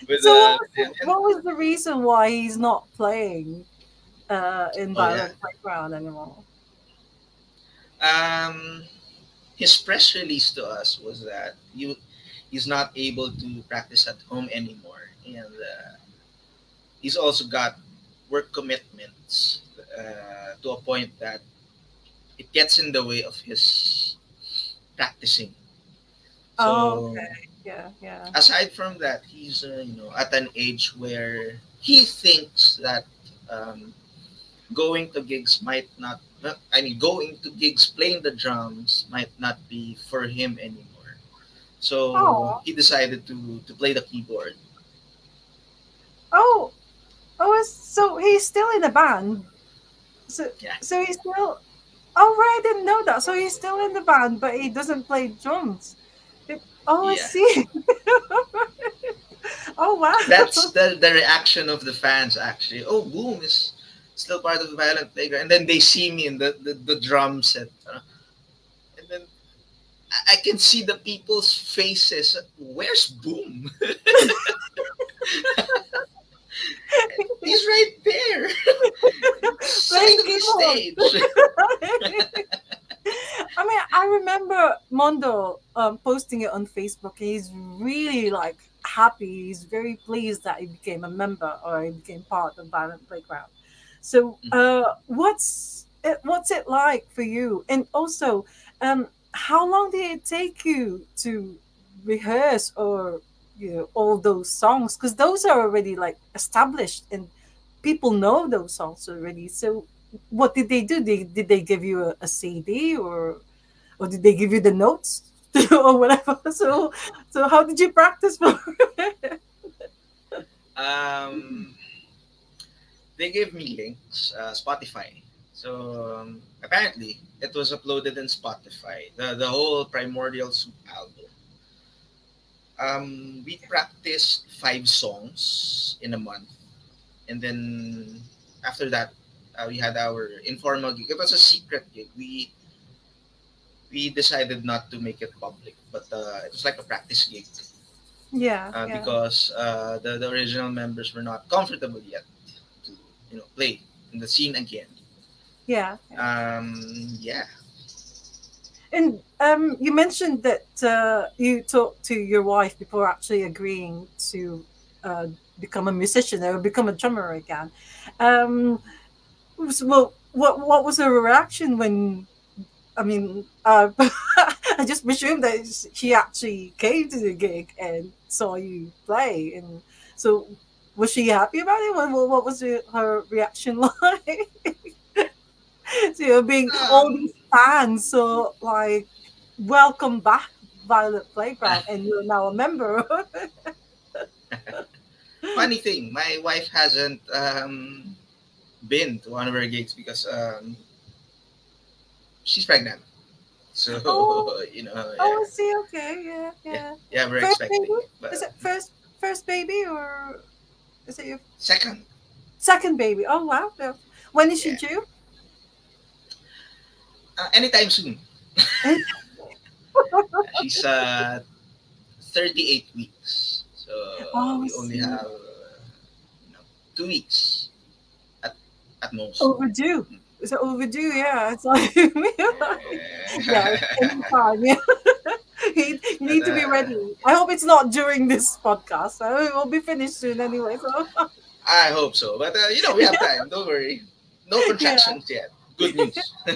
With, So uh, what was, the, and- what was the reason why he's not playing uh, in Oh, Violent Playground anymore? um, his press release to us was that you he's not able to practice at home anymore, and uh, he's also got work commitments uh, to a point that it gets in the way of his practicing. So, Oh, okay. Yeah. Yeah. aside from that, he's uh, you know at an age where he thinks that um, going to gigs might not. I mean, going to gigs playing the drums might not be for him anymore. So Aw. he decided to to play the keyboard. Oh. Oh. So he's still in the band. So. Yeah. So he's still. Oh right, I didn't know that. So he's still in the band, but he doesn't play drums. It- oh, I see. *laughs* oh wow. That's *laughs* the the reaction of the fans actually. Oh, Boom is still part of the Violent Playground, and then they see me in the the, the drum set, uh, and then I can see the people's faces. Where's Boom? *laughs* He's right there, *laughs* side of the stage. *laughs* I mean, I remember Mondo um, posting it on Facebook. He's really like happy. He's very pleased that he became a member or he became part of Violent Playground. So, uh, what's it, what's it like for you? And also, um, how long did it take you to rehearse or you know all those songs? Because those are already like established and people know those songs already. So, what did they do? Did they give you a, a CD or or did they give you the notes *laughs* or whatever? *laughs* So so how did you practice for *laughs* um, they gave me links, uh, Spotify. So um, apparently, it was uploaded in Spotify. The the whole Primordial Soup album. Um, we practiced five songs in a month, and then after that, uh, we had our informal gig. It was a secret gig. We we decided not to make it public, but uh, it was like a practice gig yeah, uh, yeah. because uh, the, the original members were not comfortable yet to you know play in the scene again. yeah. Um, yeah, And um, you mentioned that uh, you talked to your wife before actually agreeing to uh, become a musician or become a drummer again. Um, well, what what was her reaction when? I mean, uh, *laughs* I just presume that she actually came to the gig and saw you play, and so was she happy about it? What, what was her reaction *laughs* like? *laughs* so you're being all Um, these fans, so like, welcome back, Violent Playground, and you're now a member. *laughs* funny thing, my wife hasn't um, been to one of her gigs because um, she's pregnant. So Oh. *laughs* you know, yeah, oh, I see. Okay, yeah, yeah. yeah, we're First expecting. baby? But Is it first first baby or is it your second, second baby? Oh wow! Yeah. When is she due? Uh, anytime soon. *laughs* She's uh, 38 weeks, so Oh, we only have two weeks at at most. Overdue. It's overdue, yeah. It's like *laughs* yeah, anytime, *laughs* yeah. you, you need to be ready. I hope it's not during this podcast. It will be finished soon anyway. So I hope so, but uh, you know we have time. Don't worry. No contractions yeah. yet. Good news. *laughs*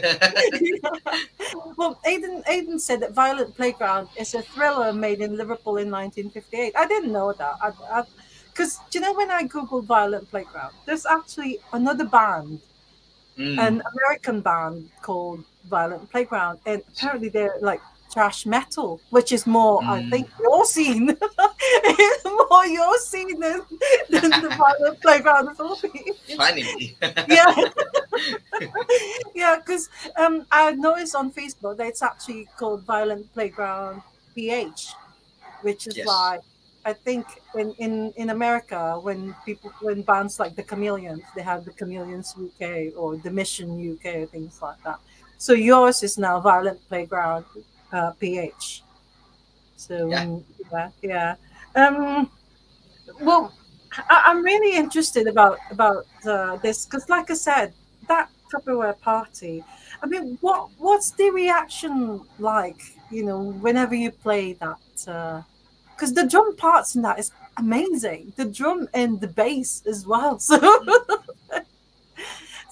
well, Aiden, Aiden said that Violent Playground is a thriller made in Liverpool in 1958. I didn't know that. Because, you know, when I Googled Violent Playground, there's actually another band, mm. an American band called Violent Playground. And apparently they're like thrash metal, which is more, mm. I think, your scene. *laughs* it's more your scene than, than the *laughs* violent playground Philippines. Funny. *laughs* yeah. yeah, because um, I noticed on Facebook that it's actually called Violent Playground PH, which is yes. like I think in, in, in America, when people when bands like the Chameleons, they have the Chameleons UK or the Mission UK, things like that. So yours is now Violent Playground uh, PH. So yeah, yeah. yeah. Um, well, I, am really interested about about uh, this because, like I said, that Tupperware party. I mean, what what's the reaction like? You know, whenever you play that, because uh, the drum parts in that is amazing. The drum and the bass as well. *laughs*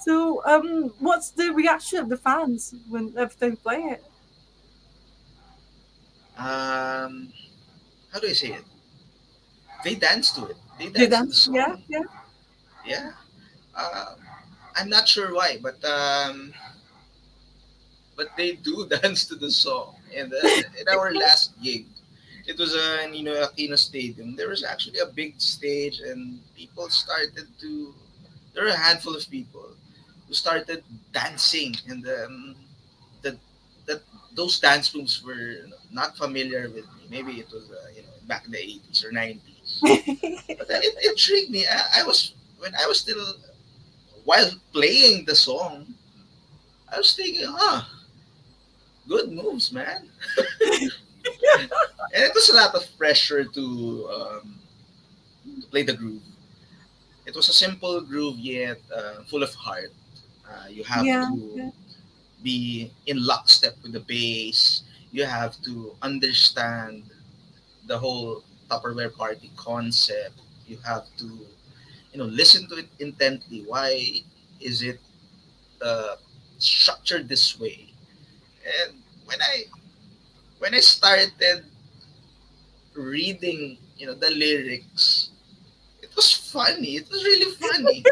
So, so um, what's the reaction of the fans whenever they play it? Um how do I say it? They dance to it. They dance, they dance the yeah, yeah. Yeah. Uh, I'm not sure why, but um but they do *laughs* dance to the song. And uh, in our *laughs* last gig, it was uh, in you know Aquino Stadium. There was actually a big stage, and people started to. There were a handful of people who started dancing, and um, those dance moves were not familiar with me. Maybe it was uh, you know back in the 80s or 90s. *laughs* but then it, it intrigued me. I, I, was when I was still while playing the song, I was thinking, huh, good moves, man. *laughs* and it was a lot of pressure to, um, to play the groove. It was a simple groove yet uh, full of heart. Uh, you have yeah, to. Be in lockstep with the bass you have to understand the whole Tupperware party concept. You have to, you know, listen to it intently. Why is it uh, structured this way? And when I when I started reading, you know, the lyrics, it was funny. It was really funny.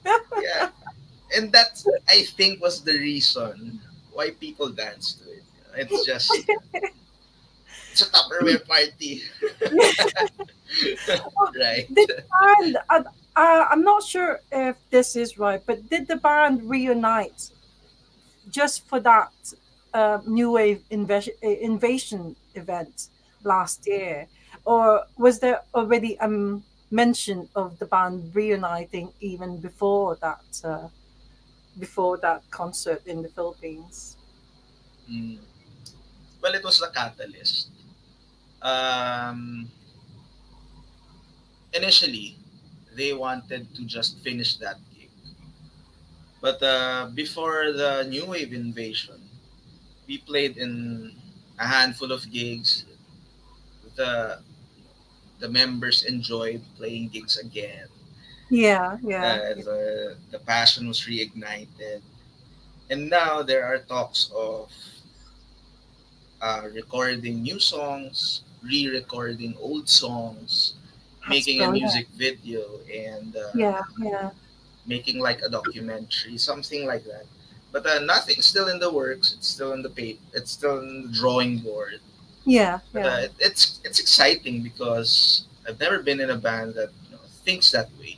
*laughs* yeah. And that I think was the reason why people danced to it. It's just it's a Tupperware party. *laughs* right. The band, uh, uh, I'm not sure if this is right, but did the band reunite just for that uh, New Wave invasion, uh, invasion event last year? Or was there already a um, mention of the band reuniting even before that uh, before that concert in the Philippines? Mm well, it was the catalyst. Um, initially, they wanted to just finish that gig. But uh, before the New Wave invasion, we played in a handful of gigs. The the members enjoyed playing gigs again. Yeah, yeah. Uh, the, the passion was reignited. And now there are talks of uh, recording new songs, re-recording old songs, That's making a music video, and uh, yeah, yeah, making like a documentary, something like that. But uh, nothing's still in the works. It's still in the paper. It's still in the drawing board. Yeah, but, yeah. Uh, it, it's it's exciting because I've never been in a band that you know, thinks that way,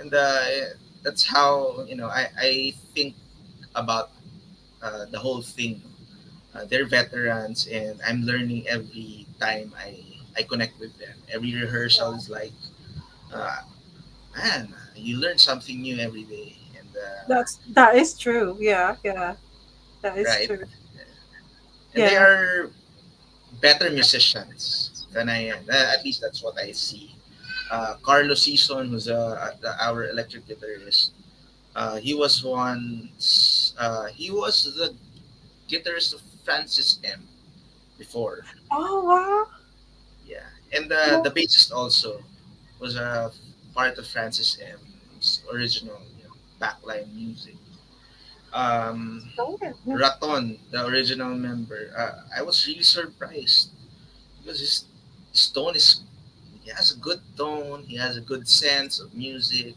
and uh, that's how you know I I think about uh, the whole thing. Uh, they're veterans and i'm learning every time i i connect with them. Every rehearsal is like uh, man you learn something new every day. And uh, that's that is true. Yeah yeah. That is right? true. And yeah. they are better musicians than i am. At least that's what i see uh, Carlos Season, who's uh, our electric guitarist. Uh, he was once uh, he was the guitarist of Francis M before. Oh wow! Yeah, and the the bassist also was a part of Francis M's original you know, backline music. Um, Raton, the original member, uh, I was really surprised because his, his tone is he has a good tone, he has a good sense of music.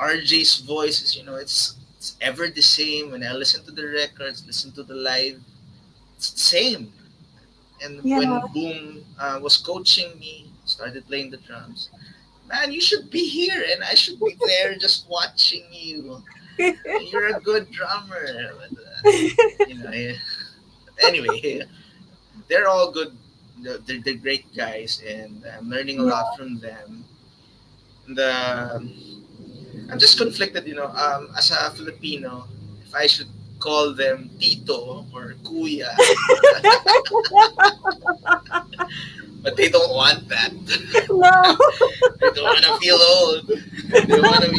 RJ's voice is, you know, it's it's ever the same. When I listen to the records, listen to the live, it's the same. And yeah. when Boom uh, was coaching me, started playing the drums, man, you should be here and I should be there just watching you. *laughs* You're a good drummer. But, uh, you know, yeah. *laughs* anyway, they're all good. They're, they're great guys, and I'm learning a lot from them. The um, I'm just conflicted, you know. Um, as a Filipino, if I should call them Tito or Kuya. *laughs* but they don't want that. No. *laughs* they don't want to feel old. They want to be.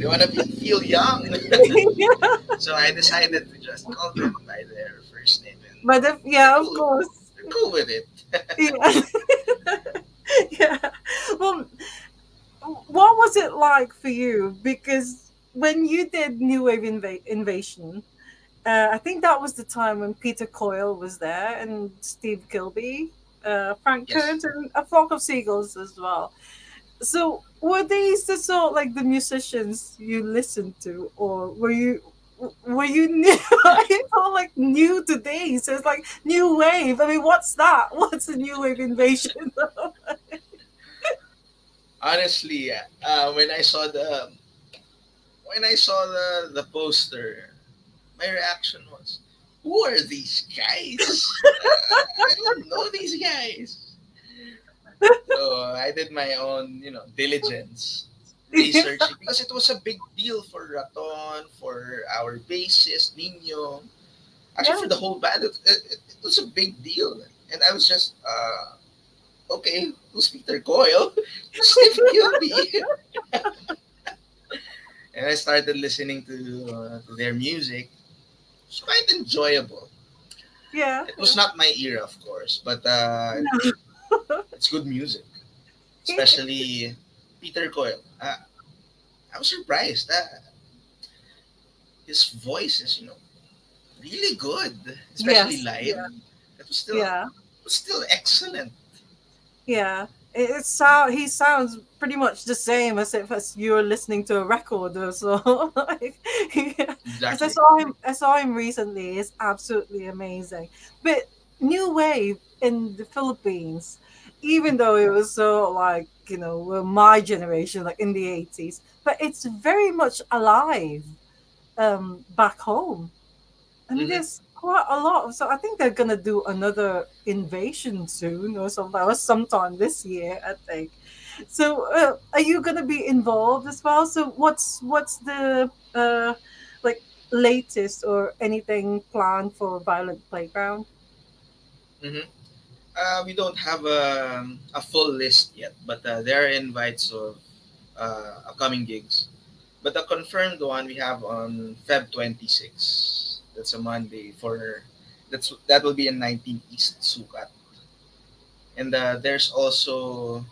They want to feel young. *laughs* so I decided to just call them by their first name. And but if, yeah, of course. Cool with it. *laughs* yeah. *laughs* yeah. Well, what was it like for you? Because when you did New Wave Inv- Invasion, uh, I think that was the time when Peter Coyle was there and Steve Kilbey uh, Frank yes. Kearns, and a flock of seagulls as well. So were these the sort like the musicians you listened to, or were you were you new? *laughs* it's all like new today, so it's like new wave. I mean, what's that? *laughs* What's a new wave invasion? *laughs* Honestly, uh, when I saw the when I saw the the poster, my reaction was, who are these guys? I don't know these guys. So I did my own, you know, diligence researching *laughs* because it was a big deal for Raton, for our bassist Nino, actually yeah. for the whole band. It, it, it, was a big deal, and I was just, uh, okay, who's Peter Coyle? Steve Kilbey. and I started listening to, uh, to their music, it's quite enjoyable. Yeah. It was not my era, of course, but uh, no. *laughs* it's good music, *laughs* especially Peter Coyle. Uh, I was surprised. Uh, his voice is, you know, really good, especially yes, live. Yeah. It was still, yeah. it was still excellent. Yeah, it's so he sounds pretty much the same as if you're listening to a record or so. *laughs* like, yeah. exactly. I saw him. I saw him recently. It's absolutely amazing. But new wave in the Philippines, even though it was so like you know my generation, like in the eighties, but it's very much alive um, back home. I mean, mm-hmm. there's quite a lot. So I think they're gonna do another invasion soon or something, or sometime this year, I think. So uh, are you gonna be involved as well? So what's what's the uh, like latest or anything planned for Violent Playground? Mm-hmm. Uh, we don't have a, a full list yet, but uh, there are invites of uh, upcoming gigs. But the confirmed one we have on Feb 26 that's a Monday for that's that will be in 19 East Sucat. And uh, there's also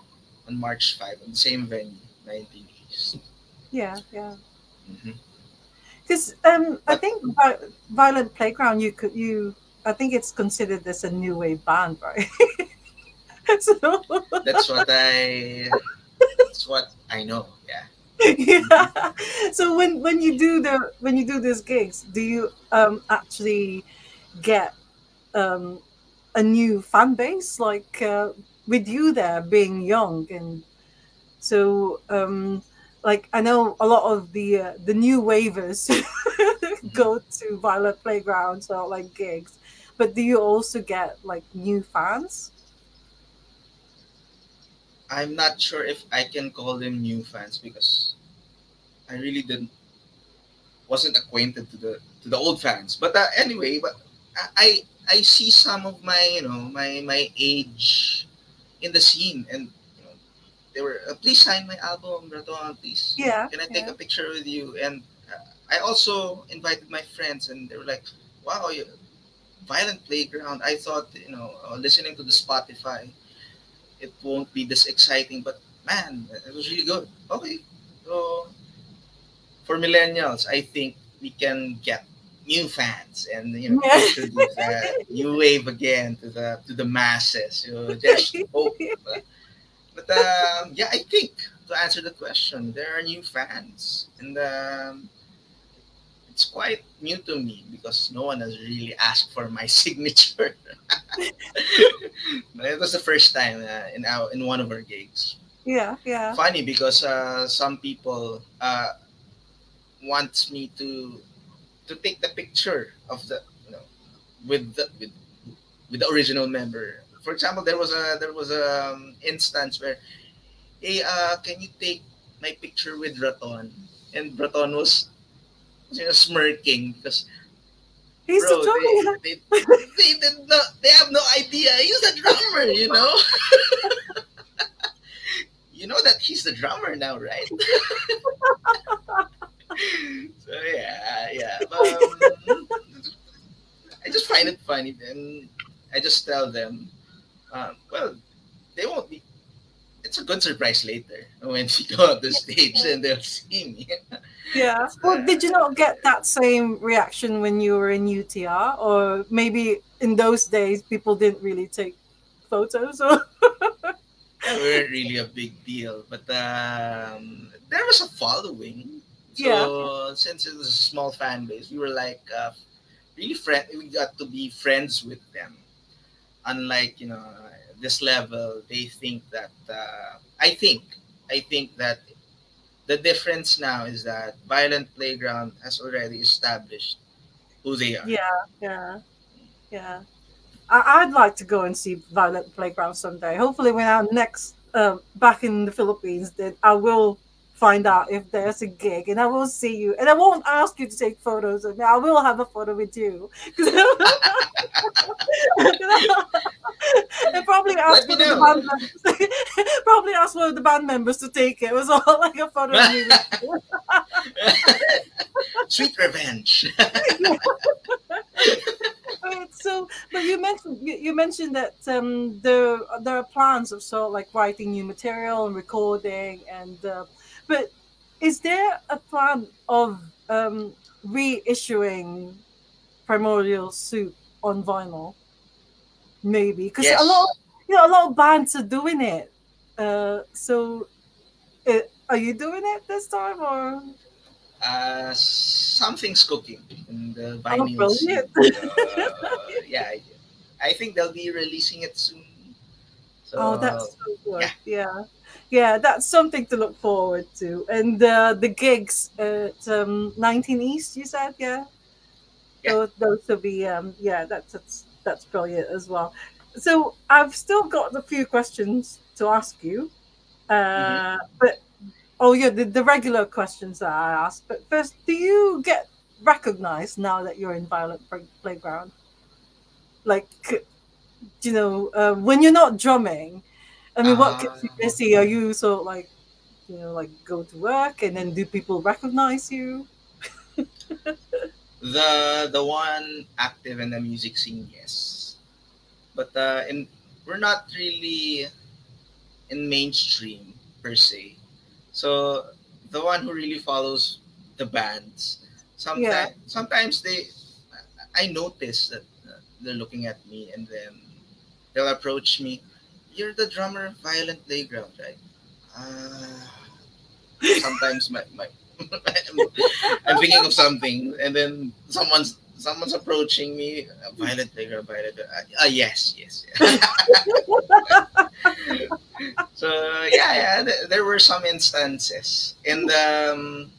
on March 5 on the same venue, 19 East. Yeah, yeah. Because mm-hmm. um, I think Violent Playground, you could you, I think it's considered as a new wave band, right? *laughs* so that's what I. That's what I know. Yeah. yeah. So when when you do the when you do these gigs, do you um actually get um a new fan base like uh, with you there being young and so um like I know a lot of the uh, the new wavers *laughs* go to Violent Playgrounds or like gigs, but do you also get like new fans? I'm not sure if I can call them new fans because I really didn't wasn't acquainted to the to the old fans. But uh, anyway, but I I see some of my you know my my age in the scene and you know they were uh, please sign my album, Raton, please. Yeah. Can I take yeah. a picture with you? And uh, I also invited my friends, and they were like, "Wow, you, Violent Playground." I thought, you know, uh, listening to the Spotify, it won't be this exciting, but man, it was really good. Okay, so for millennials, I think we can get new fans and you know introduce a new wave again to the to the masses. So just *laughs* hope. But um, yeah, I think to answer the question, there are new fans, and um, it's quite new to me because no one has really asked for my *laughs* signature. but it was the first time uh, in our in one of our gigs. Yeah, yeah. Funny because uh, some people uh, wants me to to take the picture of the you know with the with, with the original member. For example, there was a there was a um, instance where, hey, uh, can you take my picture with Raton? And Raton was you know smirking because He's bro, the drummer. they, they, they did not they have no idea he's a drummer, you know. *laughs* you know that he's the drummer now, right? *laughs* so yeah, yeah. Um, I just find it funny, and I just tell them, um, well, they won't be. It's a good surprise later *laughs* when we go on the stage and they'll see me. *laughs* Yeah. Well, did you not get that same reaction when you were in UTR, or maybe in those days people didn't really take photos? Or They weren't really a big deal, but um, there was a following. So Yeah. since it was a small fan base, we were like uh, really friend. We got to be friends with them. Unlike you know this level, they think that uh, I think I think that the difference now is that Violent Playground has already established who they are. yeah, yeah, yeah. I- I'd like to go and see Violent Playground someday. Hopefully, when I'm next uh, back in the Philippines, then I will find out if there's a gig, and I will see you. And I won't ask you to take photos of me. I will have a photo with you. *laughs* and probably ask one of the band members. *laughs* probably ask one of the band members to take it. It was all like a photo of me. *laughs* Sweet revenge. Right, so but you mentioned you, you mentioned that um there there are plans of sort of like writing new material and recording and uh, but is there a plan of um reissuing primordial soup on vinyl maybe because Yes. a lot you know a lot of bands are doing it uh so uh, are you doing it this time or Uh, something's cooking in the Oh, vinyl brilliant. *laughs* Uh, yeah, I, I think they'll be releasing it soon. So, Oh, that's so good. yeah. Yeah. yeah. that's something to look forward to. And uh, the gigs at um, 19 East, you said, yeah? Yeah. Those, those will be, um, yeah, that's, that's, that's brilliant as well. So I've still got a few questions to ask you. Uh, Mhm. But, oh, yeah, the, the regular questions that I ask. But first, do you get recognized now that you're in Violent Playground? Like, you know, uh, when you're not drumming, I mean, what keeps you Ah. busy? Are you sort of like, you know, like go to work and then do people recognize you? *laughs* the the one active in the music scene, yes, but uh, in we're not really in mainstream per se. So the one who really follows the bands, sometimes Yeah. sometimes they, I notice that uh, they're looking at me and then they'll approach me. You're the drummer of Violent Playground, right? Uh, sometimes my, my *laughs* I'm thinking of something, and then someone's someone's approaching me. Violent Playground, Violent. Uh, uh, yes, yes. *laughs* so yeah, yeah. Th- there were some instances, and um,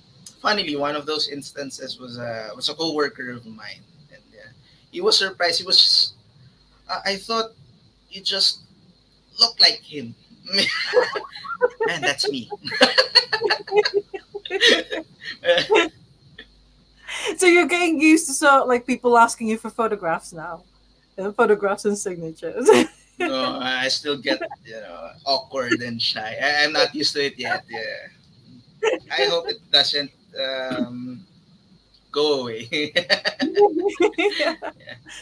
funnily, one of those instances was a was a coworker of mine, and uh, he was surprised. He was. Uh, I thought you just look like him. *laughs* Man, that's me. *laughs* so you're getting used to sort of like people asking you for photographs now, uh, photographs and signatures. *laughs* no, I still get you know awkward and shy. I, am not used to it yet. Yeah. I hope it doesn't um, go away. yeah.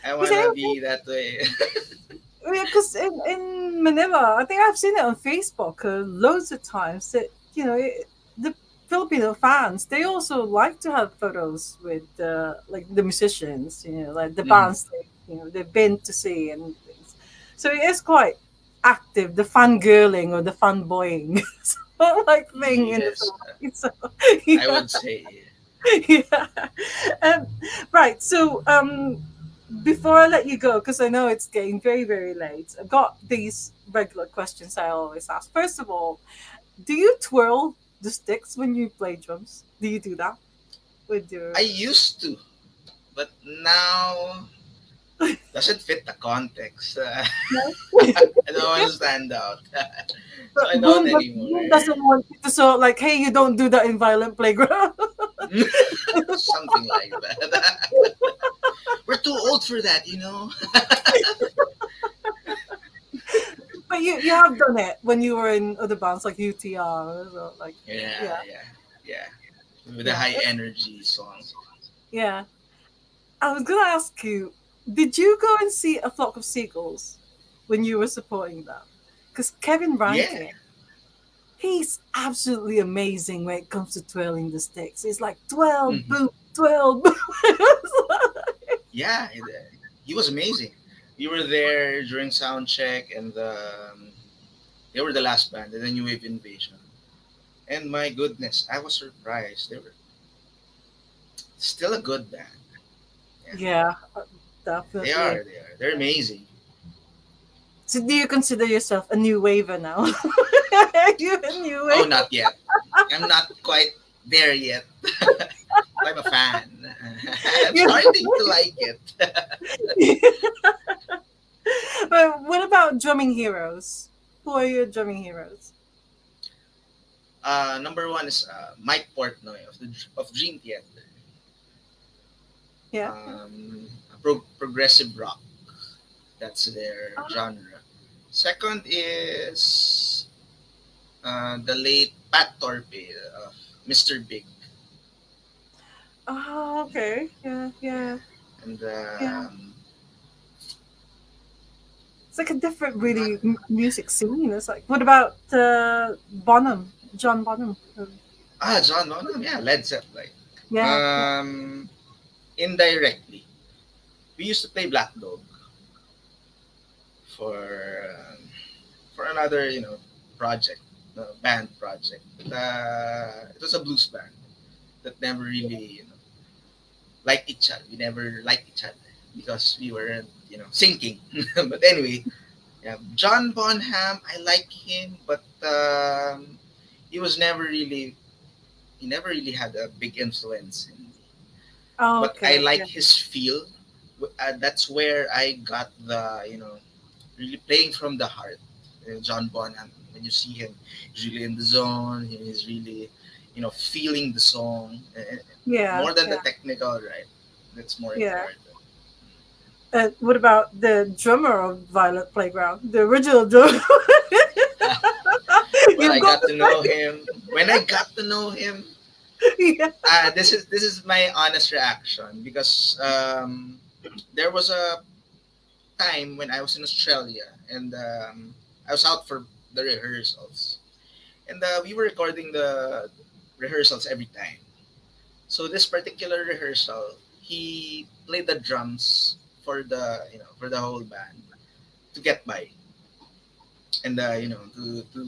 I want to be that way. Yeah, because in, in Manila, I think I've seen it on Facebook uh, loads of times that you know it, the Filipino fans they also like to have photos with uh, like the musicians, you know, like the mm. bands they, you know they've been to see and things. So it is quite active, the fun girling or the fun boying. *laughs* like thing yes. in the so, *laughs* yeah. I would say. *laughs* yeah. Um, right. So um, before I let you go, because I know it's getting very, very late, I've got these regular questions I always ask. First of all, do you twirl the sticks when you play drums? Do you do that with your? I used to, but now *laughs* doesn't fit the context. Uh, *laughs* I don't want to stand out. so *laughs* I don't Boom, anymore. doesn't want to so like, hey, you don't do that in violent playground. Something like that. We're too old for that, you know. *laughs* but you, you have done it when you were in other bands like UTR, so like yeah, yeah, yeah, yeah. with the yeah. high energy songs. Yeah, I was gonna ask you did you go and see a flock of seagulls when you were supporting them? Because Kevin Rankin, yeah. he's absolutely amazing when it comes to twirling the sticks. He's like twirl, mm-hmm. boom, twirl, boom. *laughs* yeah, he was amazing. You were there during sound check, and um, they were the last band, the New Wave Invasion. And my goodness, I was surprised. They were still a good band. Yeah, yeah Definitely. They are. They are. They're amazing. So, do you consider yourself a new waver now? *laughs* you a new waver? Oh, not yet. I'm not quite there yet. I'm a fan. *laughs* I'm starting to like it. *laughs* but what about drumming heroes? Who are your drumming heroes? Uh, number one is uh, Mike Portnoy of the of Dream Theater. Yeah. Um, pro- progressive rock. That's their oh. genre. Second is uh, the late Pat Torpey, of Mr. Big. Oh, okay. Yeah, yeah. And uh, yeah. it's like a different, really m- music scene. It's like, what about uh, Bonham, John Bonham? Ah, John Bonham, yeah, Led Zeppelin. Yeah. Um, indirectly, we used to play Black Dog for um, for another you know project, uh, band project. Uh, it was a blues band that never really you know liked each other. We never liked each other because we were you know sinking. *laughs* but anyway, yeah, John Bonham, I like him, but um, he was never really he never really had a big influence in me. Oh, but I like yeah. his feel uh, that's where I got the you know really playing from the heart. Uh, John Bonham, when you see him, he's really in the zone. He's really you know feeling the song. Yeah. More than yeah. the technical, right? That's more yeah. important. Uh, what about the drummer of Violent Playground, the original drummer? *laughs* well, I got to know him. When I got to know him, yeah. Uh, this is this is my honest reaction because um, there was a time when I was in Australia and um, I was out for the rehearsals, and uh, we were recording the rehearsals every time. So this particular rehearsal, he played the drums for the you know for the whole band to get by, and uh, you know to to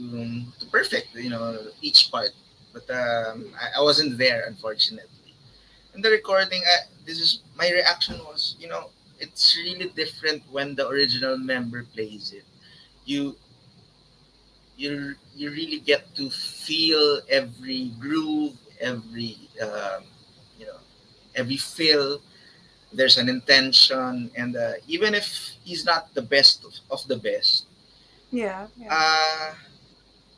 to perfect you know each part. But um, I, I wasn't there unfortunately in the recording, uh, this is my reaction was, you know, it's really different when the original member plays it. You you you really get to feel every groove, every um, every fill. There's an intention, and uh, even if he's not the best of, of the best, yeah, yeah. Uh,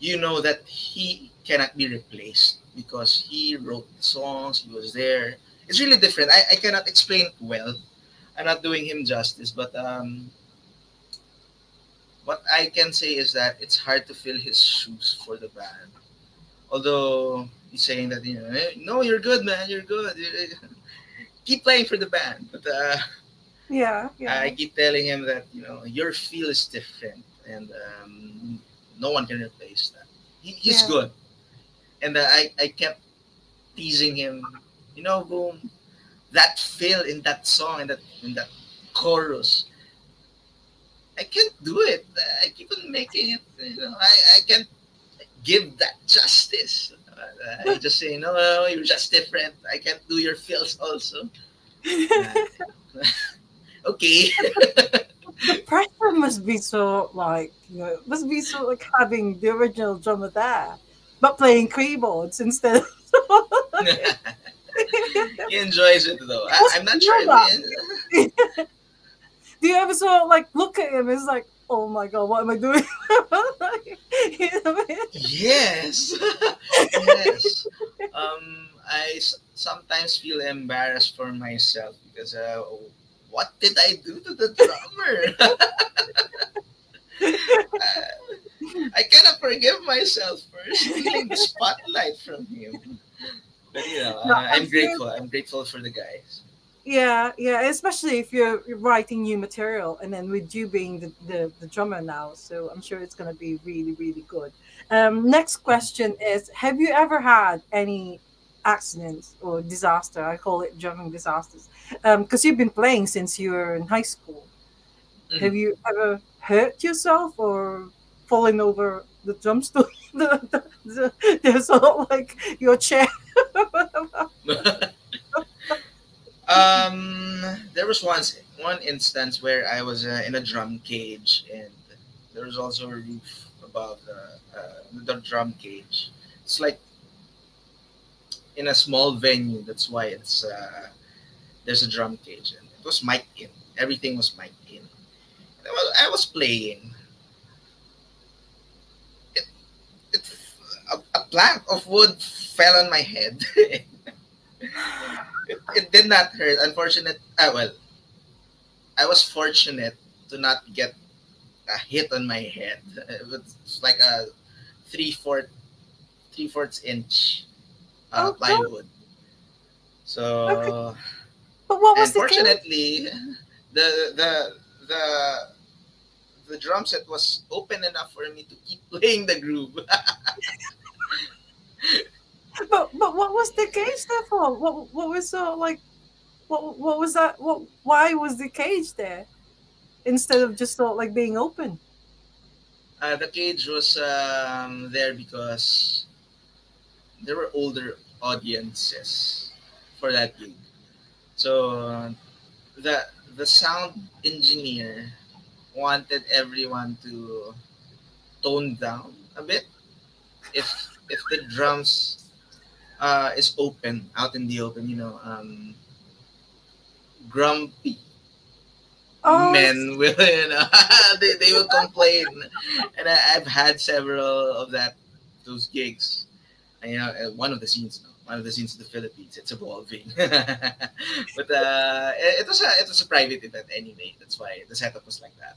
you know that he cannot be replaced because he wrote the songs, he was there, it's really different. I, I cannot explain it well. I'm not doing him justice, but um, what I can say is that it's hard to fill his shoes for the band. Although he's saying that you know, no, you're good, man, you're good. *laughs* keep playing for the band, but uh, yeah, yeah, I keep telling him that you know your feel is different, and um, no one can replace that. He, he's yeah. good, and uh, I I kept teasing him, you know, boom, that feel in that song and that in that chorus. I can't do it. I keep on making it. You know, I, I can't give that justice. Uh, I just say, no, no, you're just different. I can't do your feels also. Uh, *laughs* *laughs* okay. the pressure must be so like you know it must be so like having the original drummer there, but playing keyboards instead. *laughs* he enjoys it though. I, am not sure. Do you ever sort of like look at him? It's like, oh my god, what am I doing? yes, yes. Um, I sometimes feel embarrassed for myself because uh, what did I do to the drummer? uh, *laughs* I cannot forgive myself for stealing the spotlight from him. But you know, uh, I'm grateful. I'm grateful for the guys. Yeah, yeah, especially if you're writing new material, and then with you being the, the, the drummer now, so I'm sure it's going to be really, really good. Um, next question is: Have you ever had any accidents or disaster? I call it drumming disasters, because um, you've been playing since you were in high school. Mm-hmm. Have you ever hurt yourself or fallen over the drum stool, *laughs* the, the, the, the sort of like your chair? *laughs* *laughs* Um, there was once one instance where I was uh, in a drum cage, and there was also a roof above the uh, the drum cage. It's like in a small venue. That's why it's uh, there's a drum cage, and it was mic'd in. Everything was mic'd in. I was, I was playing. It, it a, a plank of wood fell on my head. *laughs* it, it did not hurt. Unfortunate. Ah, well, I was fortunate to not get a hit on my head. It was like a three fourth, three fourths inch uh, okay. plywood. So, okay. but what was unfortunately, the, the the the drum set was open enough for me to keep *laughs* playing the groove. *laughs* but but what was the cage there for? What what was so like? What what was that? What why was the cage there instead of just sort of like being open? Uh, the cage was um, there because there were older audiences for that gig. So uh, the the sound engineer wanted everyone to tone down a bit. If if the drums uh, is open, out in the open, you know, um, grumpy oh, men will, you know, they, they will complain. *laughs* and I, have had several of that, those gigs. And, you know, uh, one of the scenes, one of the scenes in the Philippines, it's evolving. *laughs* but uh, it, it was a it was a private event anyway. That's why the setup was like that.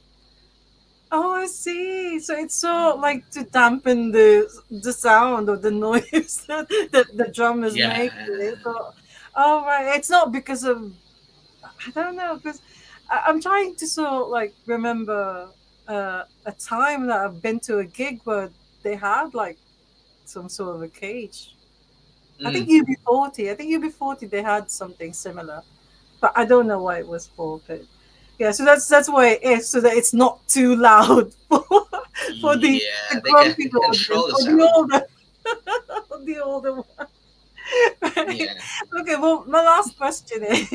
Oh, I see. So it's so like to dampen the the sound or the *laughs* noise that the, the drum is yeah. making. So, oh right, it's not because of I don't know because I'm trying to sort of like remember uh, a time that I've been to a gig where they had like some sort of a cage. Mm. I think UB40. I think UB40 they had something similar, but I don't know what it was for. But yeah, so that's that's why it is, so that it's not too loud *laughs* for, for the, yeah, the grumpy the older, *laughs* the older one. *laughs* yeah. Okay, well, my last question is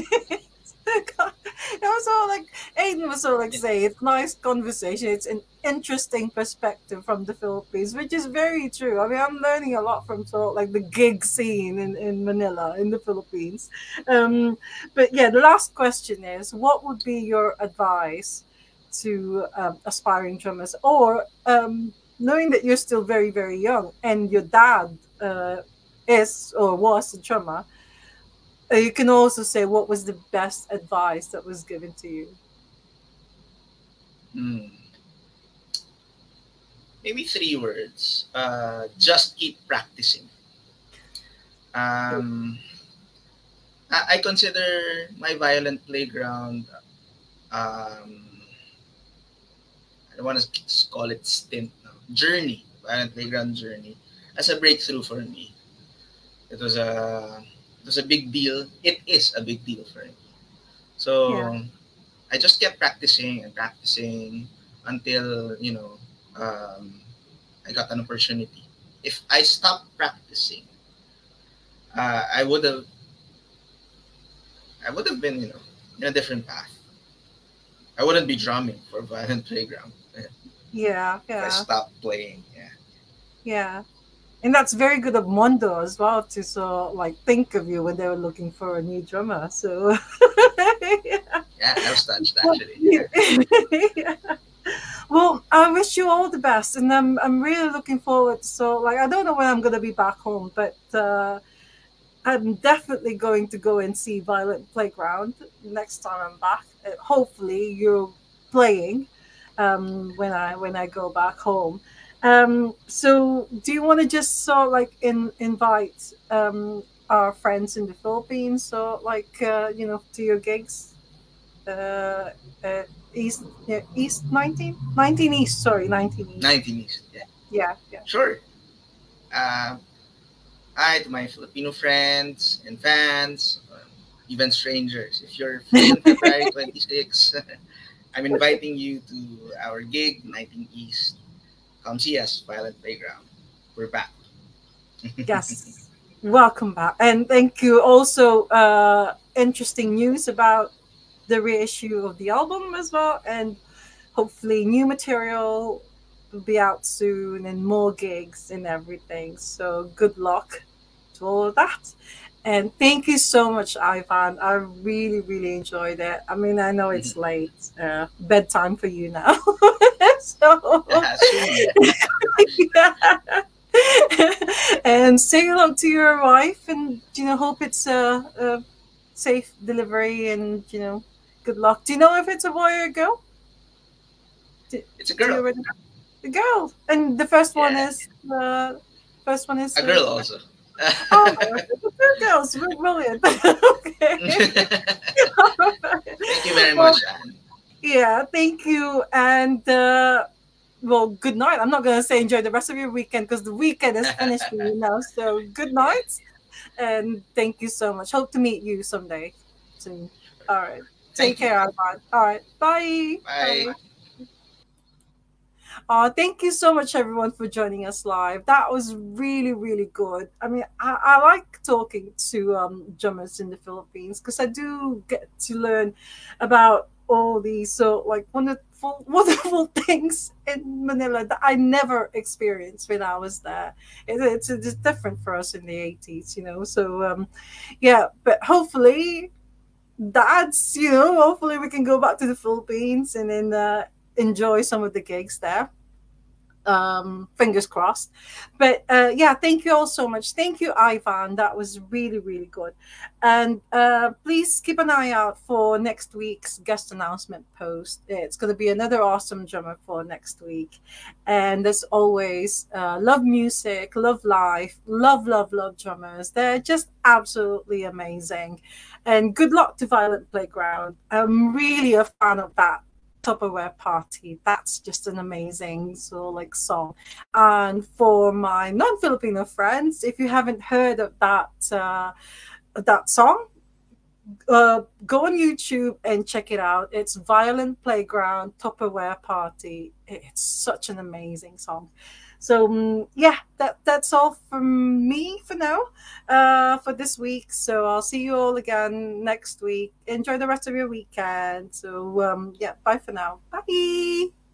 *laughs* it was all like Aiden was all like say it's nice conversation. It's an interesting perspective from the Philippines, which is very true. I mean, I'm learning a lot from sort of like the gig scene in, in Manila in the Philippines. Um, but yeah, the last question is, what would be your advice to um, aspiring drummers, or um, knowing that you're still very very young and your dad uh, is or was a drummer? You can also say what was the best advice that was given to you. Mm. maybe three words. Uh, just keep practicing. Um, I, I consider my violent playground. Um, I don't want to call it stint now. Journey, violent playground journey, as a breakthrough for me. It was a was a big deal. It is a big deal for me. So yeah. I just kept practicing and practicing until you know um, I got an opportunity. If I stopped practicing, uh, I would have I would have been you know in a different path. I wouldn't be drumming for Violent Playground. *laughs* Yeah, yeah. I stopped playing. Yeah. Yeah. And that's very good of Mondo as well to so like think of you when they were looking for a new drummer. So *laughs* yeah. *laughs* yeah, touched actually. Yeah. yeah. Well, I wish you all the best, and I'm I'm really looking forward. So, like, I don't know when I'm gonna be back home, but uh, I'm definitely going to go and see Violent Playground next time I'm back. Hopefully, you're playing um, when I when I go back home. Um, so, do you want to just sort of like in, invite um, our friends in the Philippines, so like uh, you know, to your gigs? Uh, uh, East, yeah, East 19, 19 East. Sorry, 19 East. 19 East. Yeah. Yeah. Yeah. Sure. Uh, hi to my Filipino friends and fans, uh, even strangers. If you're free on *laughs* February 26, *laughs* I'm inviting you to our gig, 19 East. Come see us, Violent Playground. We're back. *laughs* yes. Welcome back. And thank you. Also, uh, interesting news about the reissue of the album as well, and hopefully new material will be out soon and more gigs and everything. So good luck to all of that. And thank you so much, Ivan. I really, really enjoyed it. I mean, I know it's mm-hmm. late, uh, bedtime for you now. *laughs* so, *laughs* yeah. and say hello to your wife, and you know, hope it's a, a safe delivery, and you know, Good luck. Do you know if it's a boy or a girl? Do, it's a girl. The girl, and the first yeah. one is the uh, first one is a girl also. Oh, two girls. Brilliant. *laughs* okay. *laughs* thank you very much, well, Yeah, thank you. And uh, well, good night. I'm not going to say enjoy the rest of your weekend because the weekend is finished for you *laughs* now. So good night. And thank you so much. Hope to meet you someday soon. All right. Take care, Armand. All right. Bye. Bye. Uh, thank you so much, everyone, for joining us live. That was really, really good. I mean, I, I like talking to um, drummers in the Philippines because I do get to learn about all these so like wonderful, *laughs* wonderful things in Manila that I never experienced when I was there. It, it's, it's different for us in the 80s, you know. So, um, yeah, but hopefully that's you know hopefully we can go back to the philippines and then uh, enjoy some of the gigs there um fingers crossed. But uh yeah thank you all so much. Thank you ivan. That was really really good. And uh please keep an eye out for next week's guest announcement post. It's going to be another awesome drummer for next week. And as always uh love music love life love love love drummers. They're just absolutely amazing. And good luck to Violent Playground. I'm really a fan of that Tupperware Party. That's just an amazing sort of like song. And for my non-Filipino friends, if you haven't heard of that uh, that song, uh, go on YouTube and check it out. It's Violent Playground Tupperware Party. It's such an amazing song. So um, yeah, that that's all from me for now uh, for this week. So I'll see you all again next week. Enjoy the rest of your weekend. So um, yeah, bye for now. Bye.